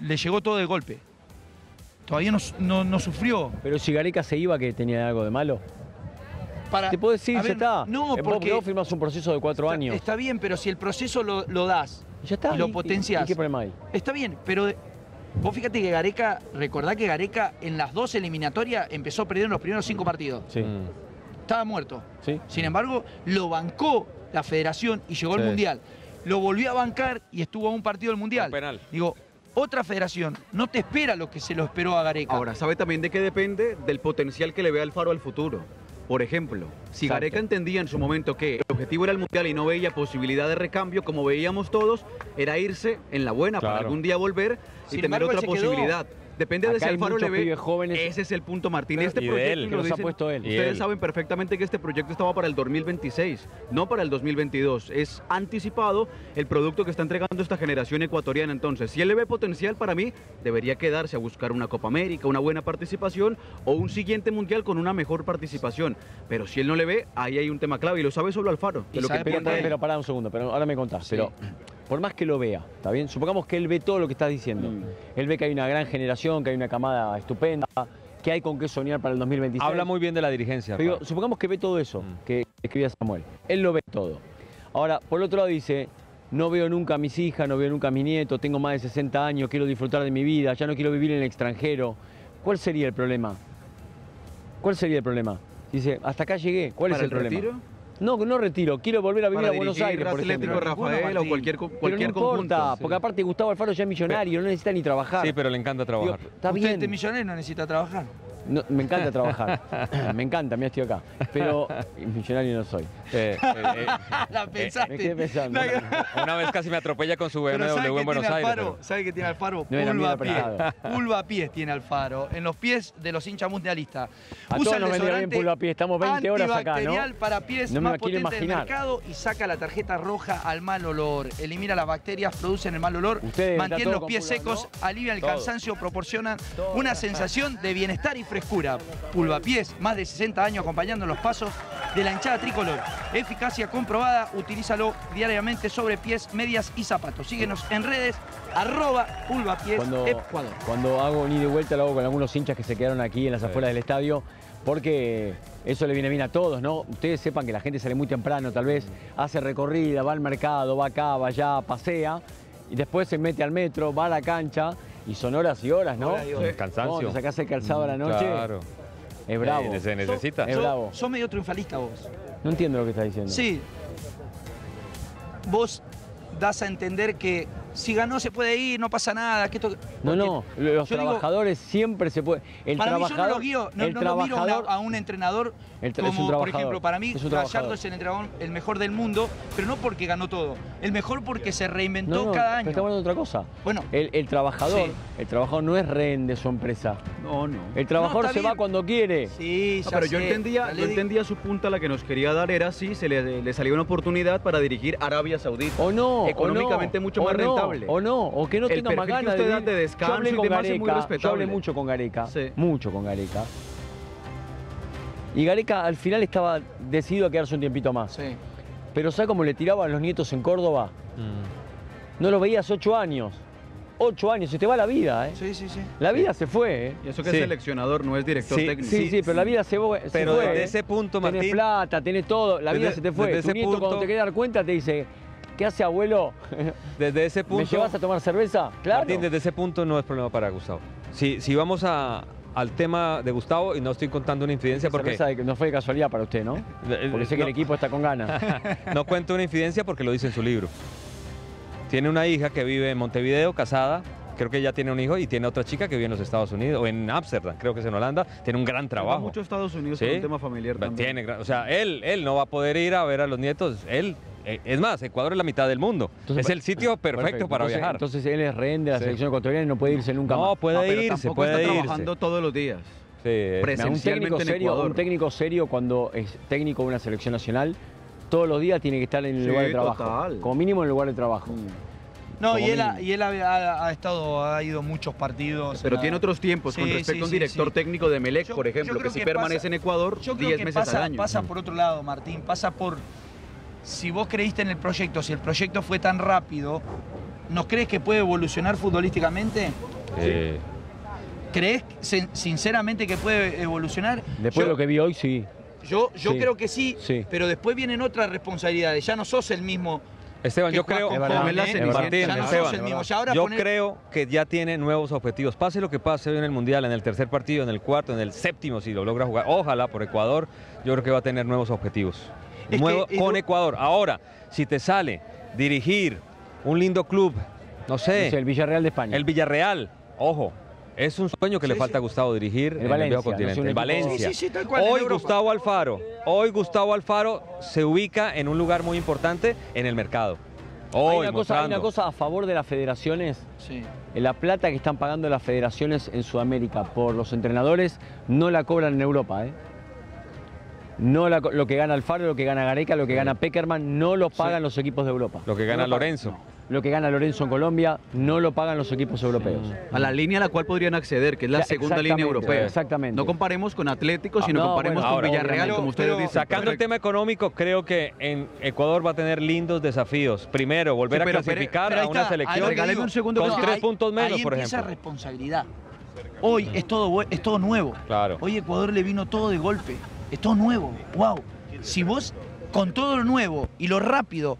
C: le llegó todo de golpe. Todavía no, no- no sufrió.
B: Pero si Gareca se iba, que tenía algo de malo.
C: Para-
B: Te puedo decir, ya
C: ver,
B: está.
C: No,
B: vos-
C: porque
B: vos firmás un proceso de cuatro
C: está,
B: años.
C: está bien, pero si el proceso lo, lo das
B: Y ya está.
C: y lo
B: ¿y-
C: potenciás.
B: ¿Y qué problema hay?
C: Está bien, pero vos fíjate que Gareca, recordá que Gareca en las dos eliminatorias empezó perdiendo los primeros cinco partidos.
B: Sí.
D: Mm.
C: Estaba muerto.
B: Sí.
C: Sin embargo, lo bancó la federación y llegó al. Mundial. Lo volvió a bancar y estuvo a un partido del Mundial.
D: Un penal.
C: Digo, otra federación no te espera lo que se lo esperó a Gareca.
E: Ahora, ¿sabe también de qué depende? Del potencial que le ve Alfaro al futuro. Por ejemplo, si
B: Exacto.
E: Gareca entendía en su momento que el objetivo era el Mundial y no veía posibilidad de recambio, como veíamos todos, era irse en la buena para algún día volver y
C: Sin
E: tener
C: embargo,
E: otra
C: quedó.
E: Depende de si Alfaro le ve.
B: jóvenes.
E: Ese es el punto, Martín. Este
D: y de
E: proyecto,
D: él,
E: y
B: que
E: lo
B: los ha
E: dicen-
B: puesto él.
E: Ustedes
D: él.
E: saben perfectamente que este proyecto estaba para el 2026, no para el 2022. Es anticipado el producto que está entregando esta generación ecuatoriana. Entonces, si él le ve potencial para mí, debería quedarse a buscar una Copa América, una buena participación o un siguiente mundial con una mejor participación. Pero si él no le ve, ahí hay un tema clave y lo sabe solo Alfaro.
C: ¿Y
E: De lo que
B: Pero,
E: él.
B: pero pará un segundo, pero ahora me contás.
E: Sí.
B: Pero por más que lo vea, ¿está bien? Supongamos que él ve todo lo que estás diciendo.
E: Mm.
B: Él ve que hay una gran generación, que hay una camada estupenda, que hay con qué soñar para el 2026.
D: Habla muy bien de la dirigencia.
B: Pero digo,
D: Rafa.
B: supongamos que ve todo eso
D: Mm.
B: que escribía Samuel. Él lo ve todo. Ahora, por otro lado dice, no veo nunca a mis hijas, no veo nunca a mis nietos, tengo más de 60 años, quiero disfrutar de mi vida, ya no quiero vivir en el extranjero. ¿Cuál sería el problema? ¿Cuál sería el problema? Dice, hasta acá llegué, ¿cuál es
E: ¿Para
B: el,
E: el
B: problema?
E: retiro?
B: No, no retiro, quiero volver a vivir
E: Para
B: a Buenos Aires, por
E: Atlético
B: ejemplo.
E: Rafael o cualquier, co-
B: Pero
E: cualquier
B: no importa,
E: conjunto.
B: porque aparte Gustavo Alfaro ya es millonario, no necesita ni trabajar.
D: Sí, pero le encanta
B: Digo,
D: trabajar.
B: está
C: Usted
B: bien.
C: este millonario no necesita trabajar.
B: No, me encanta trabajar. *coughs* me encanta, mira, estoy acá. Pero millonario no soy.
D: Eh, eh, eh, *laughs*
C: La pensaste.
B: Me quedé pensando.
D: una vez casi me atropella con su BMW
C: ¿sabe
D: en Buenos
C: tiene
D: Aires. Pero-
C: ¿Sabe qué tiene Alfaro?
B: No
C: Pulva
B: apretado.
C: pies. Pulva pies tiene Alfaro. En los pies de los hinchas mundialistas.
B: A
C: Usa
B: todos
C: el
B: nos vendría bien pulva pies. Estamos 20 horas acá, ¿no?
C: para pies
B: No me
C: más potente del
B: imaginar.
C: mercado y saca la tarjeta roja al mal olor. Elimina las bacterias, producen el mal olor, mantiene los pies
B: pulva,
C: secos, alivian el
B: Todo.
C: cansancio, proporcionan una sensación de bienestar y frescura. Pulva pies, más de 60 años acompañando los pasos de la hinchada tricolor. Eficacia comprobada, utilízalo diariamente sobre pies, medias y zapatos. Síguenos en redes, arroba pulvapies
B: Cuando,
C: Ecuador.
B: cuando hago un ida y vuelta lo hago con algunos hinchas que se quedaron aquí en las afueras del estadio, porque eso le viene bien a todos, ¿no? Ustedes sepan que la gente sale muy temprano, tal vez hace recorrida, va al mercado, va acá, va allá, pasea, y después se mete al metro, va a la cancha, y son horas y horas, ¿no?
C: Horas y horas.
D: Cansancio.
B: No, sacás el calzado a la noche,
D: Claro.
B: es bravo.
D: Eh, se necesita.
B: Es bravo.
C: Sos medio triunfalista vos.
B: No entiendo lo que estás diciendo.
C: Sí. Vos das a entender que si ganó se puede ir, no pasa nada. Que esto...
B: No, no, los
C: digo,
B: trabajadores siempre se puede. El
C: para mí yo no
B: trabajador,
C: lo guío, no,
B: el
C: no lo miro a una-
B: trabajador,
C: a un entrenador
B: El tra- es un
C: como, por ejemplo, para mí Gallardo es el entrenador el mejor del mundo, pero no porque ganó todo. El mejor porque se reinventó
B: no, no,
C: cada
B: pero
C: año.
B: estamos hablando de otra cosa.
C: Bueno,
B: El, el trabajador,
C: Sí.
B: el trabajador no es rehén de su empresa.
E: No, no.
B: El trabajador se va cuando quiere.
C: sí,
E: No,
C: ya
E: pero yo entendía, yo entendía su punta, la que nos quería dar era si se le, le salía una oportunidad para dirigir Arabia Saudita.
B: O no,
E: Económicamente
B: o no,
E: mucho
B: o
E: más
B: no,
E: rentable.
B: O no, o que no
E: El
B: tenga más ganas
E: usted da
B: ir.
E: de descanso
B: yo hablé
E: y
B: con
E: demás es muy
B: Gareca, yo hablé mucho con Gareca,
E: Sí.
B: mucho con Gareca. Y Gareca al final estaba decidido a quedarse un tiempito más.
C: Sí.
B: Pero ¿sabe cómo le tiraban los nietos en Córdoba?
D: Mm.
B: No lo veías ocho años. Ocho años, se te va la vida, ¿eh?
C: sí, sí, sí.
B: La vida se fue, ¿eh?
E: Y eso que
D: Sí.
E: es seleccionador, no es director
D: Sí,
E: técnico.
B: Sí, sí, pero la vida se, fue- se
D: Pero
B: fue.
D: desde
B: ¿eh?
D: ese punto,
B: Tenés
D: Martín,
B: plata, tenés todo, la vida
D: Desde-
B: se te fue.
D: desde
B: Tu
D: ese
B: nieto cuando
D: punto-
B: te quieres dar cuenta te dice, ¿qué hace abuelo? *laughs*
D: desde ese
B: ¿Me
D: punto,
B: llevas a tomar cerveza? Claro.
D: Martín, desde ese punto no es problema para Gustavo. Si, si vamos a- al tema de Gustavo, y no estoy contando una infidencia porque
B: no fue de casualidad para usted, ¿no? *laughs* Porque sé que
D: no,
B: el equipo está con ganas. *laughs*
D: no cuento una infidencia porque lo dice en su libro. Tiene una hija que vive en Montevideo, casada. Creo que ya tiene un hijo y tiene otra chica que vive en los Estados Unidos o en Ámsterdam, creo que es en Holanda. Tiene un gran trabajo.
E: mucho a Estados Unidos
D: Sí.
E: por un tema familiar también.
D: Tiene, gran- o sea, él, él no va a poder ir a ver a los nietos. Él, eh, es más, Ecuador es la mitad del mundo.
B: Entonces,
D: es el sitio perfecto, para
B: Entonces-
D: viajar.
B: Entonces él es rehén de la
D: Sí.
B: selección ecuatoriana y no puede irse nunca
D: no,
B: más.
D: puede
E: Ah, pero
D: irse,
E: tampoco
D: puede
E: está
D: irse.
E: trabajando todos los días.
D: Sí, eh,
B: un técnico serio,
E: Ecuador.
B: un técnico serio cuando es técnico de una selección nacional, todos los días tiene que estar en el
E: Sí,
B: lugar de trabajo.
E: total.
B: Como mínimo en el lugar de trabajo.
C: No, y él, ha, y él ha, ha- ha estado, ha ido muchos partidos.
E: Pero
C: la-
E: tiene otros tiempos con respecto
C: sí,
E: a un director
C: sí.
E: técnico de Melec,
C: Yo-
E: por ejemplo, que
C: que
E: permanece en Ecuador
C: Yo creo
E: 10
C: que
E: meses
C: pasa,
E: al año.
C: pasa por otro lado, Martín. Pasa por. Si vos creíste en el proyecto, si el proyecto fue tan rápido, ¿no crees que puede evolucionar futbolísticamente?
D: eh,
C: ¿Crees sin- sinceramente que puede evolucionar?
B: Después
C: Yo-
B: de lo que vi hoy, sí.
C: yo, yo
B: Sí.
C: creo que sí,
B: Sí.
C: pero después vienen otras responsabilidades. Ya no sos el mismo.
D: Esteban, yo creo, yo creo que ya tiene nuevos objetivos. Pase lo que pase hoy en el Mundial, en el tercer partido, en el cuarto, en el séptimo, si lo logra jugar. Ojalá por Ecuador, yo creo que va a tener nuevos objetivos.
C: Que,
D: con
C: lo-
D: Ecuador. Ahora, si te sale dirigir un lindo club, no sé,
B: Es el Villarreal de España.
D: el Villarreal, ojo. Es un sueño que le
C: Sí,
D: falta a. Gustavo dirigir
B: El
D: en
B: Valencia,
D: el viejo continente. Valencia.
C: Sí, sí, sí, tal cual, en
D: Hoy. Gustavo Alfaro, hoy Gustavo Alfaro se ubica en un lugar muy importante en el mercado.
B: hay, una cosa, hay una cosa a favor de las federaciones.
C: Sí.
B: eh, La plata que están pagando las federaciones en Sudamérica por los entrenadores no la cobran en Europa. ¿eh? No la lo que gana Alfaro, lo que gana Gareca, lo que gana Peckerman, no lo pagan los equipos de Europa.
D: Lo que gana
B: No.
D: Lorenzo.
B: Lo que gana Lorenzo en Colombia no lo pagan los equipos europeos.
E: A la línea a la cual podrían acceder, que es la
B: Ya,
E: segunda línea europea.
B: exactamente.
E: No comparemos con Atlético,
B: Ah,
E: sino
B: no,
E: comparemos
B: bueno,
E: con
D: ahora,
E: Villarreal,
B: obviamente.
E: como ustedes
C: Pero-
E: dicen.
D: Sacando el tema económico, creo que en Ecuador va a tener lindos desafíos. Primero, volver
E: Sí,
D: a
E: pero- pero-
D: clasificar
C: Pero
D: a una
C: está,
D: selección.
E: un segundo
D: con tres puntos menos,
C: ahí
D: por ejemplo.
C: responsabilidad. Hoy es todo, es todo nuevo.
D: Claro.
C: Hoy Ecuador le vino todo de golpe. Es todo nuevo. Wow. Si vos con todo lo nuevo y lo rápido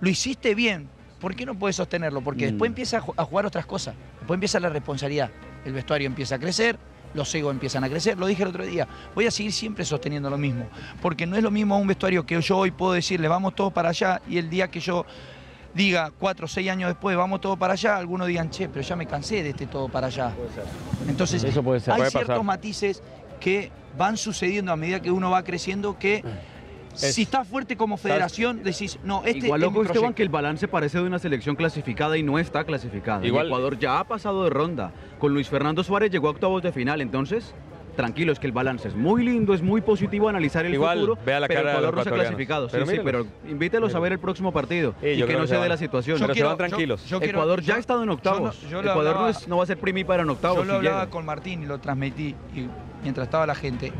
C: lo hiciste bien, ¿por qué no puedes sostenerlo? Porque
B: Mm.
C: después empieza a ju- a jugar otras cosas. Después empieza la responsabilidad. El vestuario empieza a crecer, los egos empiezan a crecer. Lo dije el otro día. Voy a seguir siempre sosteniendo lo mismo. Porque no es lo mismo un vestuario que yo hoy puedo decirle vamos todos para allá y el día que yo diga cuatro o seis años después vamos todos para allá, algunos digan, che, pero ya me cansé de este todo para allá. Entonces,
B: Eso puede ser.
C: hay
D: Puede
C: ciertos
D: pasar.
C: matices que van sucediendo a medida que uno va creciendo que
D: Es-
C: si estás fuerte como federación decís, no, este
E: Igual
C: es
E: loco, Esteban, que el balance parece de una selección clasificada y no está clasificada.
D: Igual-
E: Ecuador ya ha pasado de ronda. Con Luis Fernando Suárez llegó a octavos de final. Entonces, tranquilos que el balance es muy lindo, es muy positivo analizar el
D: Igual,
E: futuro.
D: vea la
E: pero
D: cara de
E: Ecuador
D: los
E: no se ha clasificado.
D: Pero
E: sí, sí, pero invítelos a ver el próximo partido.
D: Sí,
E: y
D: yo
E: que no
D: que
E: se
D: se
E: dé la situación.
D: Pero se van tranquilos.
C: yo quiero-
E: Ecuador ya ha estado en
C: yo
E: octavos.
C: no- yo
E: Ecuador no,
C: hablaba-
E: es- no va a ser primi para en octavos.
C: Yo lo
E: si
C: hablaba
E: llega.
C: con Martín y lo transmití y mientras estaba la gente.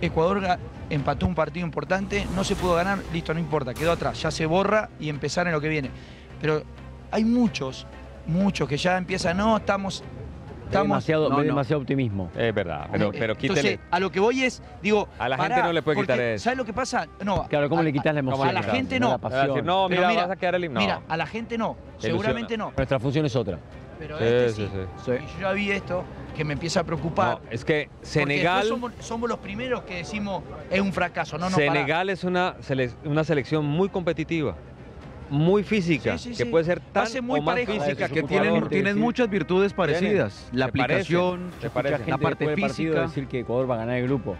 C: Ecuador empató un partido importante, no se pudo ganar, listo, no importa, quedó atrás, ya se borra y empezar en lo que viene. Pero hay muchos, muchos que ya empiezan, no, estamos...
B: Ve
C: estamos
B: demasiado,
E: no,
B: ve
E: no.
B: demasiado optimismo.
D: Es verdad, pero, pero quítele.
C: Entonces, a lo que voy es, digo.
D: A la
C: pará,
D: gente no le puede quitar eso.
C: ¿Sabes lo que pasa? No.
B: Claro, ¿cómo
C: a-
B: le quitas la emoción?
C: A la gente
B: no
C: no.
B: la
D: Va a decir, no, mira,
C: mira,
D: vas a quedar eliminado.
C: Mira, a la gente no. Seguramente no.
B: Nuestra función es otra.
C: Pero
D: Sí,
C: este
D: sí,
C: sí.
E: sí.
C: Y yo ya vi esto que me empieza a preocupar.
D: No, es que Senegal,
C: Somos, somos los primeros que decimos es un fracaso. No, no, pará.
D: Senegal es una, sele- una selección muy competitiva, muy física,
C: Sí, sí,
D: que puede ser tan
C: ser muy
D: o más física que
E: Tienen, tienen muchas virtudes parecidas.
D: Tienen.
E: La aplicación, La parte física.
B: decir que Ecuador va a ganar el grupo.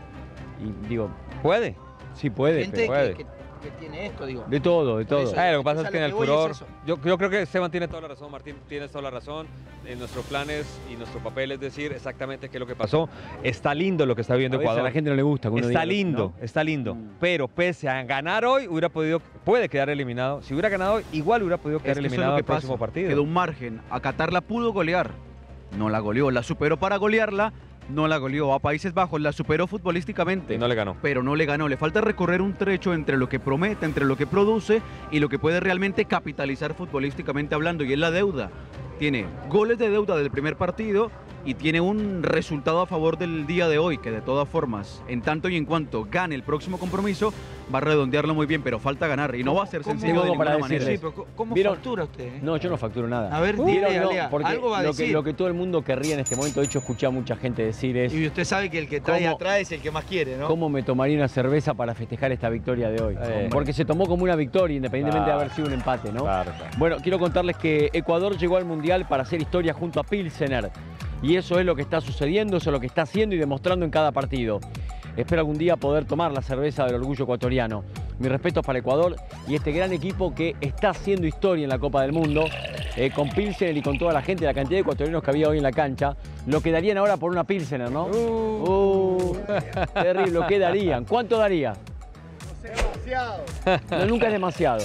B: Y digo,
D: Puede.
B: sí puede,
C: gente
B: pero
D: puede.
C: que, que- que tiene esto, digo.
B: de todo, de todo.
C: Eso
D: Eh, lo que pasa
C: es
D: que en el
C: es
D: furor, yo, yo creo que Esteban tiene toda la razón, Martín tienes toda la razón. En nuestros planes y nuestro papel es decir exactamente qué es lo que pasó. Está lindo lo que está viviendo
B: A veces a
D: Ecuador.
B: la gente no le gusta.
D: Está
B: diga,
D: lindo,
B: ¿no?
D: está lindo.
B: Mm.
D: Pero pese a ganar hoy, hubiera podido, puede quedar eliminado. Si hubiera ganado hoy, igual hubiera podido
E: Es
D: quedar
E: que es
D: eliminado
E: lo
D: el próximo partido.
E: Quedó un margen. A Qatar la pudo golear. No la goleó. La superó para golearla. No la goleó. A Países Bajos la superó futbolísticamente.
D: Y no le ganó.
E: pero no le ganó. Le falta recorrer un trecho entre lo que promete, entre lo que produce y lo que puede realmente capitalizar futbolísticamente hablando. Y es la deuda. Tiene goles de deuda del primer partido y tiene un resultado a favor del día de hoy, que de todas formas, en tanto y en cuanto gane el próximo compromiso, va a redondearlo muy bien, pero falta ganar y no va a ser
C: ¿Cómo-
E: sencillo de ninguna manera.
B: decirles?
C: Sí, pero ¿cómo
B: ¿Vieron?
C: factura usted? eh?
B: No, yo no facturo nada.
C: A ver,
B: ¿Vieron?
C: dile,
B: No,
C: algo va a
B: lo que,
C: decir.
B: lo que todo el mundo querría en este momento, de hecho escuché a mucha gente decir es
C: Y usted sabe que el que trae
B: ¿Cómo-
C: atrás es el que más quiere, ¿no?
B: cómo me tomaría una cerveza para festejar esta victoria de hoy.
D: Eh.
B: Porque se tomó como una victoria, independientemente
D: Claro.
B: de haber sido un empate, ¿no?
D: Claro, claro.
B: Bueno, quiero contarles que Ecuador llegó al Mundial para hacer historia junto a Pilsener. Y eso es lo que está sucediendo, eso es lo que está haciendo y demostrando en cada partido. Espero algún día poder tomar la cerveza del orgullo ecuatoriano. Mis respetos para Ecuador y este gran equipo que está haciendo historia en la Copa del Mundo, eh, con Pilsener y con toda la gente, la cantidad de ecuatorianos que había hoy en la cancha, lo que darían ahora por una Pilsener, ¿no? Uh, terrible, lo que darían. ¿Cuánto daría? No, nunca es demasiado.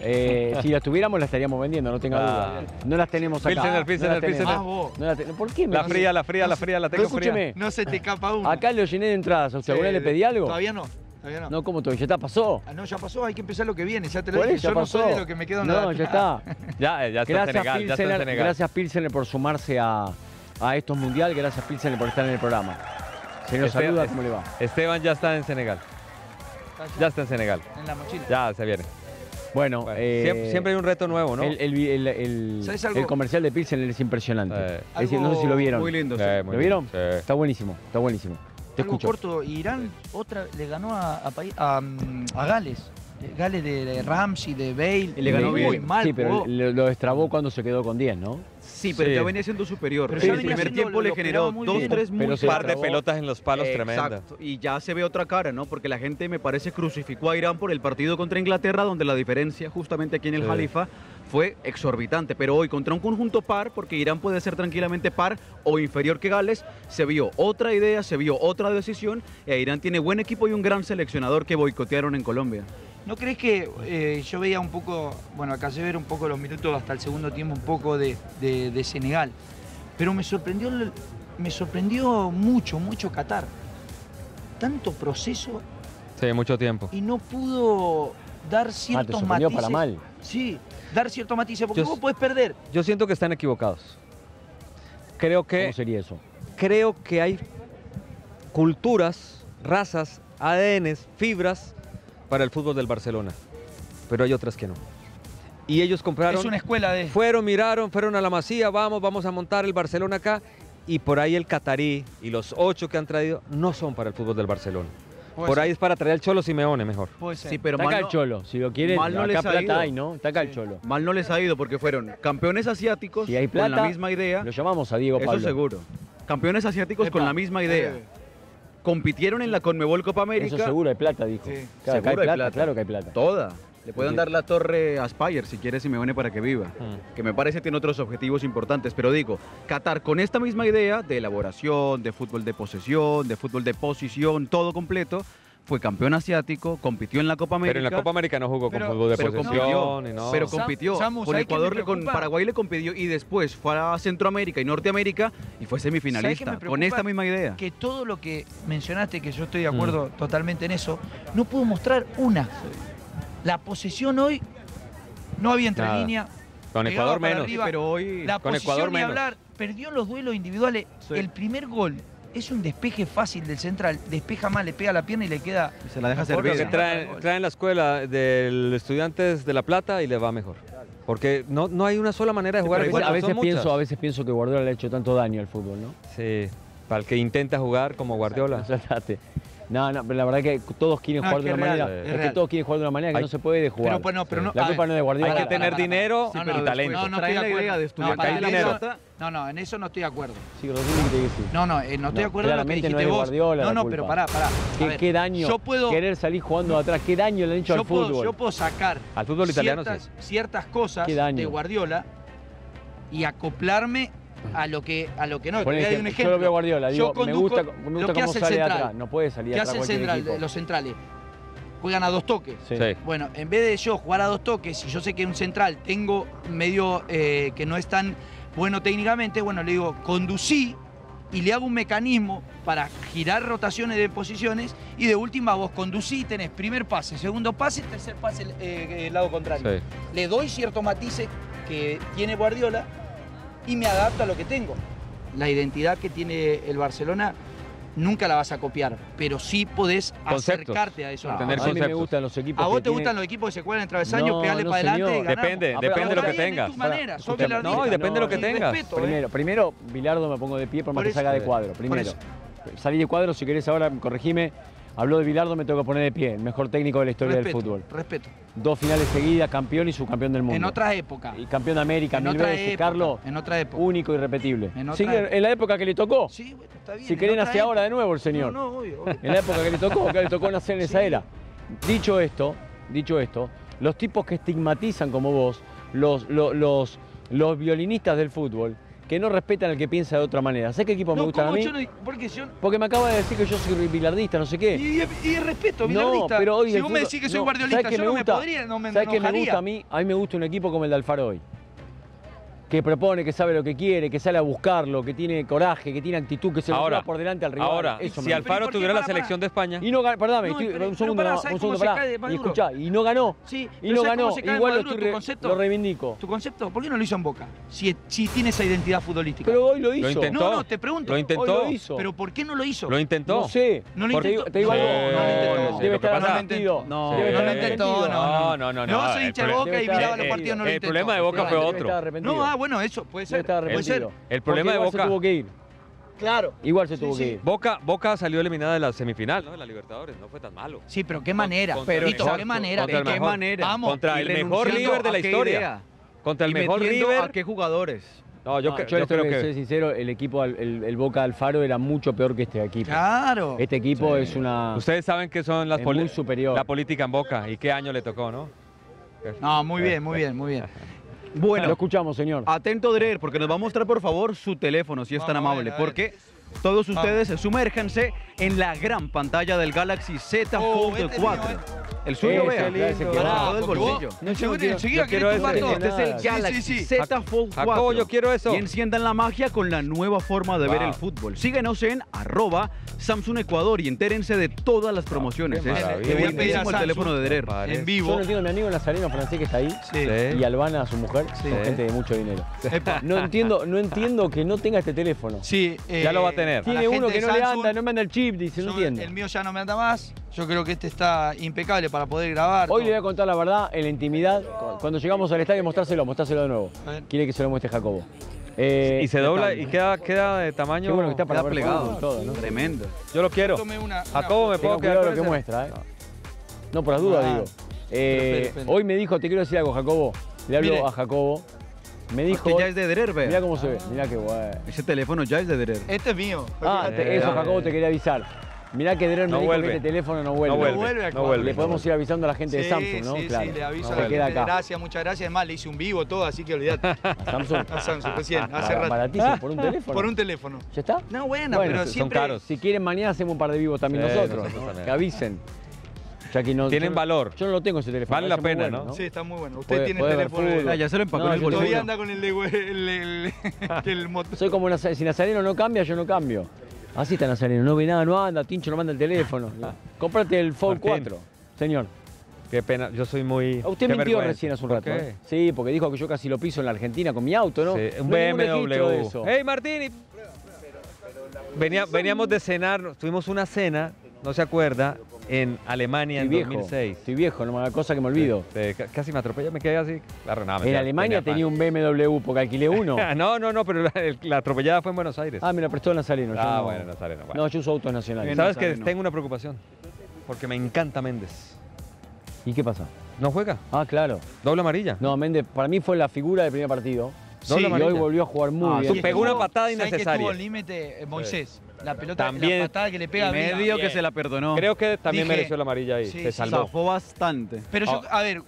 B: Eh, si las tuviéramos, las estaríamos vendiendo, no tenga duda. No las tenemos acá.
D: Pilsener,
B: No
D: Pilsener,
B: las tenemos.
D: Pilsener.
B: No las te- ¿Por qué me
D: La fría, la fría, la fría, la
B: Pero
D: tengo fría.
B: escúcheme,
C: No se te escapa uno.
B: acá lo llené de entradas. ¿A usted alguna le pedí algo?
C: Todavía no. Todavía no.
B: No, ¿cómo todavía? ¿Ya está? ¿Pasó?
C: Ah, no, ya pasó, hay que empezar lo que viene, ya te lo
B: Por
C: dije. Yo no
B: pasó.
C: soy de lo que me quedo en
B: No,
C: la-
B: ya está. *laughs*
D: Ya, eh, ya está en
B: Gracias,
D: Senegal, ya está en
B: Pilsener,
D: Senegal.
B: gracias Pilsener por sumarse a, a estos mundial. Gracias Pilsener por estar en el programa. Se nos
D: Esteban-
B: saluda, ¿cómo le va?
D: Esteban ya está en Senegal. Ya está en Senegal.
C: En la mochila.
D: Ya se viene.
B: Bueno,
D: Bueno,
B: eh,
D: siempre, siempre hay un reto nuevo, ¿no?
B: el, el vi- el- el-
C: ¿Sabes algo?
B: el comercial de Pilsen es impresionante.
D: Eh.
B: Es decir, no sé si lo vieron.
E: Muy lindo.
D: Sí,
E: sí.
D: muy
B: ¿Lo vieron?
D: Sí.
B: Está buenísimo, está buenísimo. Te
C: Algo
B: escucho.
C: corto, Irán otra le ganó a, a, paí- a, mm, a Gales. Gales de, de Ramsey, de Bale.
E: Y le ganó
C: muy mal.
B: Sí, pero lo, lo destrabó cuando se quedó con 10, ¿no?
E: Sí, pero
D: Sí.
E: ya venía siendo superior.
C: Pero
E: en
C: ya
E: el
C: venía
E: primer
C: siendo-
E: tiempo le
C: lo
E: generó
C: muy
E: dos,
C: bien.
E: tres muy
B: Pero se
D: Un par de pelotas en los palos tremenda.
E: Exacto. Y ya se ve otra cara, ¿no? Porque la gente me parece crucificó a Irán por el partido contra Inglaterra, donde la diferencia justamente aquí en el
D: Sí.
E: Jalifa fue exorbitante. Pero hoy contra un conjunto par, porque Irán puede ser tranquilamente par o inferior que Gales, se vio otra idea, se vio otra decisión. E Irán tiene buen equipo y un gran seleccionador que boicotearon en Colombia.
C: ¿No crees que eh, yo veía un poco, bueno, acá se ver un poco los minutos hasta el segundo tiempo, un poco de, de- de Senegal? Pero me sorprendió, me sorprendió mucho, mucho Qatar. Tanto proceso
D: Sí, mucho tiempo.
C: y no pudo dar
B: Ah, te
C: ciertos
B: sorprendió
C: matices.
B: para mal.
C: Sí, dar ciertos matices, porque
D: Yo-
C: vos podés perder.
D: Yo siento que están equivocados. Creo que,
B: ¿Cómo sería eso?
D: creo que hay culturas, razas, ADNs, fibras para el fútbol del Barcelona. Pero hay otras que no. Y ellos compraron,
C: Es una escuela de...
D: fueron, miraron, fueron a la masía, vamos, vamos a montar el Barcelona acá. Y por ahí el catarí y los ocho que han traído no son para el fútbol del Barcelona.
C: Puede
D: Por
C: ser,
D: ahí es para traer al Cholo Simeone mejor.
C: puede ser.
E: Sí, pero
B: acá
E: mal
B: el Cholo. Si lo quieren,
E: mal no
B: acá
E: les ha
B: plata
E: ido.
B: el. Cholo.
E: mal no les ha ido porque fueron campeones asiáticos
B: Si hay
E: con la misma idea.
B: Lo llamamos a Diego
E: Eso
B: Pablo.
E: seguro. Campeones asiáticos
C: Epa,
E: con la misma idea. Compitieron en la Conmebol Copa América.
B: Eso seguro hay plata, dijo.
C: Sí.
B: Claro, acá hay plata,
E: plata.
B: claro que hay plata.
E: Toda. Le pueden
B: Sí.
E: dar la torre a Spire si quiere Simeone para que viva.
D: Mm.
E: Que me parece tiene otros objetivos importantes. Pero digo, Qatar con esta misma idea de elaboración, de fútbol de posesión, de fútbol de posición, todo completo, fue campeón asiático, compitió en la Copa América.
D: Pero en la Copa América no jugó con
C: Pero-
D: fútbol de
E: pero
D: posesión
E: compitió,
D: no.
E: pero
C: Sam-
E: compitió.
C: Samu,
E: con
C: ¿sabes qué me
E: Ecuador, le- con? Paraguay le compitió y después fue a Centroamérica y Norteamérica y fue
C: ¿Sabes qué
E: semifinalista. Con esta misma idea.
C: que todo lo que mencionaste, que yo estoy de
D: Mm.
C: acuerdo totalmente en eso, no pudo mostrar una. La posesión hoy no había entre
D: Nada.
C: línea.
D: Con Ecuador menos.
C: arriba.
E: Pero hoy.
C: La
D: con
C: posición
D: Ecuador menos.
C: hablar, perdió en los duelos individuales.
E: Sí.
C: El primer gol es un despeje fácil del central, despeja mal, le pega la pierna y le queda.
E: Se la deja servir.
D: que
C: Sí.
D: traen, traen la escuela del Estudiantes de La Plata y les va mejor. Porque no, no hay una sola manera de jugar.
B: Igual, a
D: fútbol,
B: veces pienso,
D: muchas.
B: a veces pienso que Guardiola le ha hecho tanto daño al fútbol, ¿no?
D: Sí, para el que intenta jugar como Guardiola.
B: Tratate. No, no, pero la verdad que todos quieren
C: No,
B: jugar
C: es
B: de
C: que
B: una
C: es real,
B: manera.
C: es
B: Es, que todos quieren jugar de una manera que
D: Hay-
B: no se puede jugar.
C: Pero, bueno, pero no-
B: la culpa no es de Guardiola.
D: Hay que tener dinero
C: No,
D: y
C: no,
D: talento.
C: No, no estoy de acuerdo. No,
E: estudiar
D: hay dinero.
C: No, no, en eso no estoy de acuerdo.
B: Sí.
C: No, no, eh, no estoy de
B: No,
C: acuerdo en lo que dijiste
B: no es de
C: vos.
B: Guardiola
C: no, no, pero pará, pará.
B: ¿Qué, daño
C: Yo puedo,
B: querer salir jugando atrás? ¿Qué daño le han hecho
C: yo
B: al
C: puedo,
B: fútbol?
C: yo puedo sacar
D: Al fútbol italiano
C: ciertas, cosas de Guardiola y acoplarme a lo que a lo que no. Te
B: Por
C: voy a dar un
B: ejemplo,
C: ejemplo.
B: yo lo veo a Guardiola, digo,
C: Yo
B: me
C: conduzco
B: gusta, me
C: lo que
B: cómo
C: hace el
B: de
C: central.
B: atrás. No puede salir
C: ¿Qué
B: atrás
C: hace el central?
B: equipo.
C: Los centrales. Juegan a dos toques.
B: Sí.
D: Sí.
C: Bueno, en vez de yo jugar a dos toques, si yo sé que un central tengo medio eh, que no es tan bueno técnicamente, bueno, le digo, conducí y le hago un mecanismo para girar rotaciones de posiciones y de última vos conducí, tenés primer pase, segundo pase, tercer pase eh, el lado contrario.
D: Sí.
C: Le doy ciertos matices que tiene Guardiola y me adapto a lo que tengo. La identidad que tiene el Barcelona nunca la vas a copiar, pero sí podés
D: Conceptos.
C: acercarte a eso.
B: No, a mí me
D: conceptos.
B: gustan los equipos
C: ¿A vos
B: que
C: te gustan los equipos que se juegan en travesaño,
B: No,
C: pegarle
B: no,
C: para adelante y?
D: Depende, depende de lo que tengas.
C: manera,
D: no, y depende de lo que tengas.
C: respeto, ¿eh?
B: Primero, primero, Bilardo me pongo de pie por más
C: Por
B: que salga de cuadro. Primero. Salí de cuadro, si querés ahora, corregime. Habló de Bilardo, me tengo que poner de pie. El mejor técnico de la historia
C: respeto,
B: del fútbol.
C: Respeto.
B: Dos finales seguidas, campeón y subcampeón del mundo.
C: En otras épocas.
B: Y campeón de América,
C: En
B: mil
C: otra
B: veces,
C: época.
B: Carlos.
C: En otra época.
B: Único y repetible.
C: En otra
B: Sí,
C: época.
B: en la época que le tocó.
C: Sí, bueno, está bien.
B: si
C: en otra
B: nace ahora de
C: época.
B: nuevo el señor.
C: No, no, obvio, obvio.
B: En la época que le tocó, que le tocó nacer en esa era. Dicho esto, dicho esto, los tipos que estigmatizan como vos, los, los, los, los violinistas del fútbol, que no respetan al que piensa de otra manera. ¿Sabés qué equipo me
C: No,
B: gustan a
C: ¿cómo
B: mí?
C: yo no- porque yo...
B: Porque me acaba de decir que yo soy bilardista, no sé qué.
C: Y, y respeto,
B: no,
C: bilardista.
B: pero hoy
C: si vos me decís que soy
B: no,
C: guardiolista,
B: ¿sabés qué
C: yo no
B: gusta?
C: me podría, no me
B: ¿Sabés qué me gusta a mí? A mí me gusta un equipo como el de Alfaro hoy. Que propone, que sabe lo que quiere, que sale a buscarlo, que tiene coraje, que tiene actitud, que se lo lleva por delante al rival.
D: Ahora,
B: Eso
D: si
B: me-
D: Alfaro tuviera la
C: Para, para.
D: selección de España,
B: Y no ganó, perdóname,
C: No,
B: estoy-
C: pero-
B: un segundo,
C: ¿sabes
B: un
C: cómo
B: segundo,
C: se
B: pará.
C: cae de
B: Y escuchá, y no ganó.
C: Sí,
B: y no
C: ¿sabes cómo
B: ganó. Igual lo,
C: Maduro,
B: estoy
C: tu
B: re-
C: concepto?
B: lo reivindico.
C: ¿Tu concepto? ¿Por qué no lo hizo en Boca? Si, si tiene esa identidad futbolística.
B: Pero hoy lo hizo.
D: Lo intentó.
C: No, no, te pregunto.
D: Lo
B: Hoy
D: intentó.
B: lo hizo.
C: ¿Pero por qué no lo hizo?
D: lo intentó.
B: No sé.
C: No lo intentó.
B: Te digo algo.
C: no lo intentó.
B: Debe
D: Lo
B: estar arrepentido.
E: No,
C: No lo intentó, no,
D: no, no, no.
C: Soy
D: el
C: hincha de
D: problema-
C: Boca y miraba los partidos, no lo
D: el
C: intentó.
D: problema de Boca fue otro.
C: No, ah, bueno, eso puede ser. Puede ser.
D: El problema de
B: igual se
D: Boca-
B: tuvo que ir.
C: Claro.
B: Igual se
C: Sí,
B: tuvo
C: sí.
B: que ir.
D: Boca, Boca salió eliminada de la semifinal, ¿no? De la Libertadores, no fue tan malo.
C: Sí, pero qué manera.
D: contra el
C: Tito, qué manera.
D: contra el
C: ¿De
E: ¿De qué
D: mejor.
E: manera?
C: Vamos.
D: Contra el mejor River de la historia.
E: idea.
D: Contra el
E: Y
D: mejor River.
E: ¿A qué jugadores?
D: No, yo, que-
B: yo,
D: yo creo
B: que
D: que
B: ser sincero, el equipo, el, el Boca Alfaro era mucho peor que este equipo.
C: Claro.
B: Este equipo es una.
D: ustedes saben que son las
B: muy superior.
D: la política en Boca y qué año le tocó, ¿no?
C: No, muy bien, muy bien, muy bien. *laughs*
B: Lo
E: Bueno,
B: escuchamos, señor.
E: atento Drer, porque nos va a mostrar por favor su teléfono, si es tan amable,
C: ver, a ver.
E: porque todos ustedes sumérjanse en la gran pantalla del Galaxy Z
C: Oh,
E: Fold
C: este es
E: 4.
C: mío,
E: El suyo, vea, todo el bolsillo.
B: No, yo quiero-
D: yo
C: todo.
E: Este es el.
B: Sí,
E: Galaxy
C: sí, sí.
E: Z Fold 4.
D: Jacobo, yo quiero eso.
E: Y enciendan la magia con la nueva forma de ver el fútbol. Síguenos en arroba Samsung Ecuador y entérense de todas las promociones.
D: qué
E: Es
D: maravilla.
C: Le voy a pedir
E: el teléfono de.
D: Padre.
C: En
B: Yo
C: vivo.
B: no entiendo, mi amigo Nazareno francés que está ahí. Y Albana, su mujer,
C: Sí.
B: son gente de mucho dinero. No entiendo, no entiendo que no tenga este teléfono.
C: Sí,
D: Ya lo va a tener.
B: Tiene uno que no le anda, no me anda el chip, dice, no entiendo.
C: El mío ya no me anda más. Yo creo que este está impecable para poder grabar.
B: Hoy le voy a contar la verdad, en la intimidad, cu- cuando llegamos al estadio, mostrárselo, mostrárselo de nuevo. Quiere que se lo muestre Jacobo. Eh,
D: Y se dobla y queda, queda de tamaño.
B: Qué bueno que está para
E: plegado.
B: todo, ¿no?
E: Tremendo.
D: Yo lo quiero.
C: Tome una- una
D: Jacobo, ¿me puedo quedar
B: lo que
D: ese?
B: muestra, ¿eh? No, por las dudas,
C: Ah.
B: digo. Eh. Hoy me dijo, te quiero decir algo, Jacobo. Le hablo
C: Mire.
B: a Jacobo. Me dijo,
E: Porque ya es de Drer,
B: mirá
E: vea.
B: cómo se ve, mirá qué guay.
E: Ese teléfono ya es de Drer.
C: Este es mío.
B: Ah, te- eso. Jacobo te quería avisar. Mirá que Drer me
D: No
B: dijo
D: vuelve.
B: que este teléfono no vuelve.
D: No vuelve.
C: vuelve a
D: No vuelve.
B: Le podemos ir avisando a la gente de Samsung, ¿no?
C: Sí,
B: claro.
C: sí, le aviso
B: No
C: a la gente.
B: acá.
C: Gracias, muchas gracias. Además, le hice un vivo todo, así que olvídate. *laughs*
B: A Samsung.
C: A Samsung, recién, hace
B: Bar-
C: rato.
B: Baratísimo, *laughs* por un teléfono.
C: Por un teléfono.
B: ¿Ya está?
C: No, bueno,
B: Bueno,
C: pero
B: son
C: siempre...
D: caros.
B: Si quieren, mañana hacemos un par de vivos también
D: Sí,
B: nosotros.
D: nosotros
B: ¿no?
D: también.
B: Que avisen. No,
D: Tienen
B: yo
D: valor.
B: Yo no lo tengo ese teléfono.
D: Vale la pena,
B: bueno,
D: ¿no?
C: Sí, está muy bueno. Usted
B: Puede-
C: tiene
B: puede
C: el teléfono.
E: Ah, ya se lo empacó
B: No,
E: en el bolsillo.
C: Todavía anda con el de el, el, el motor.
B: Soy como Naza- si Nazareno no cambia, yo no cambio. Así está Nazareno, no ve nada, no anda, Tincho no manda el teléfono. *laughs* Cómprate el Fold
D: Martín.
B: 4, señor.
D: Qué pena, yo soy muy.
B: A usted mintió recién hace un
D: ¿Por
B: rato.
D: qué?
B: ¿eh? Sí, porque dijo que yo casi lo piso en la Argentina con mi auto, ¿no?
D: Sí, un
B: No
D: BMW.
B: eso.
D: ¡Hey, Martín! y- Venía- veníamos de cenar, tuvimos una cena, no se acuerda, en Alemania
B: Estoy
D: en
B: viejo,
D: 2006.
B: estoy viejo, no me haga cosa que me olvido.
D: Sí, casi me atropella, me quedé así. Claro, nada,
B: En Alemania tenía un BMW porque alquilé *laughs* uno.
D: no, no, no, pero la, el- la atropellada fue en Buenos Aires.
B: Ah, me lo prestó Nazareno. yo
D: Ah,
B: no-
D: bueno, Nazareno. bueno.
B: No, yo uso autos nacionales.
D: ¿Sabes que
E: Nazareno.
D: tengo una preocupación? Porque me encanta Méndez.
B: ¿Y qué pasa?
D: ¿No juega?
B: Ah, claro.
D: Doble amarilla.
B: No, Méndez, para mí fue la figura del primer partido.
D: Doble
B: y
D: amarilla.
B: hoy volvió a jugar muy
E: Ah,
B: bien.
D: tú pegó una patada
C: ¿sabes que
D: innecesaria.
C: estuvo al límite eh, Moisés? La pelota,
D: También.
C: la patada que le pega.
E: Medio que se la perdonó.
D: Creo que también
C: Dije-
D: mereció la amarilla ahí.
C: Sí,
D: se
C: sí.
D: salvó.
E: Zafó bastante.
C: Pero yo,
D: Ah.
C: a ver,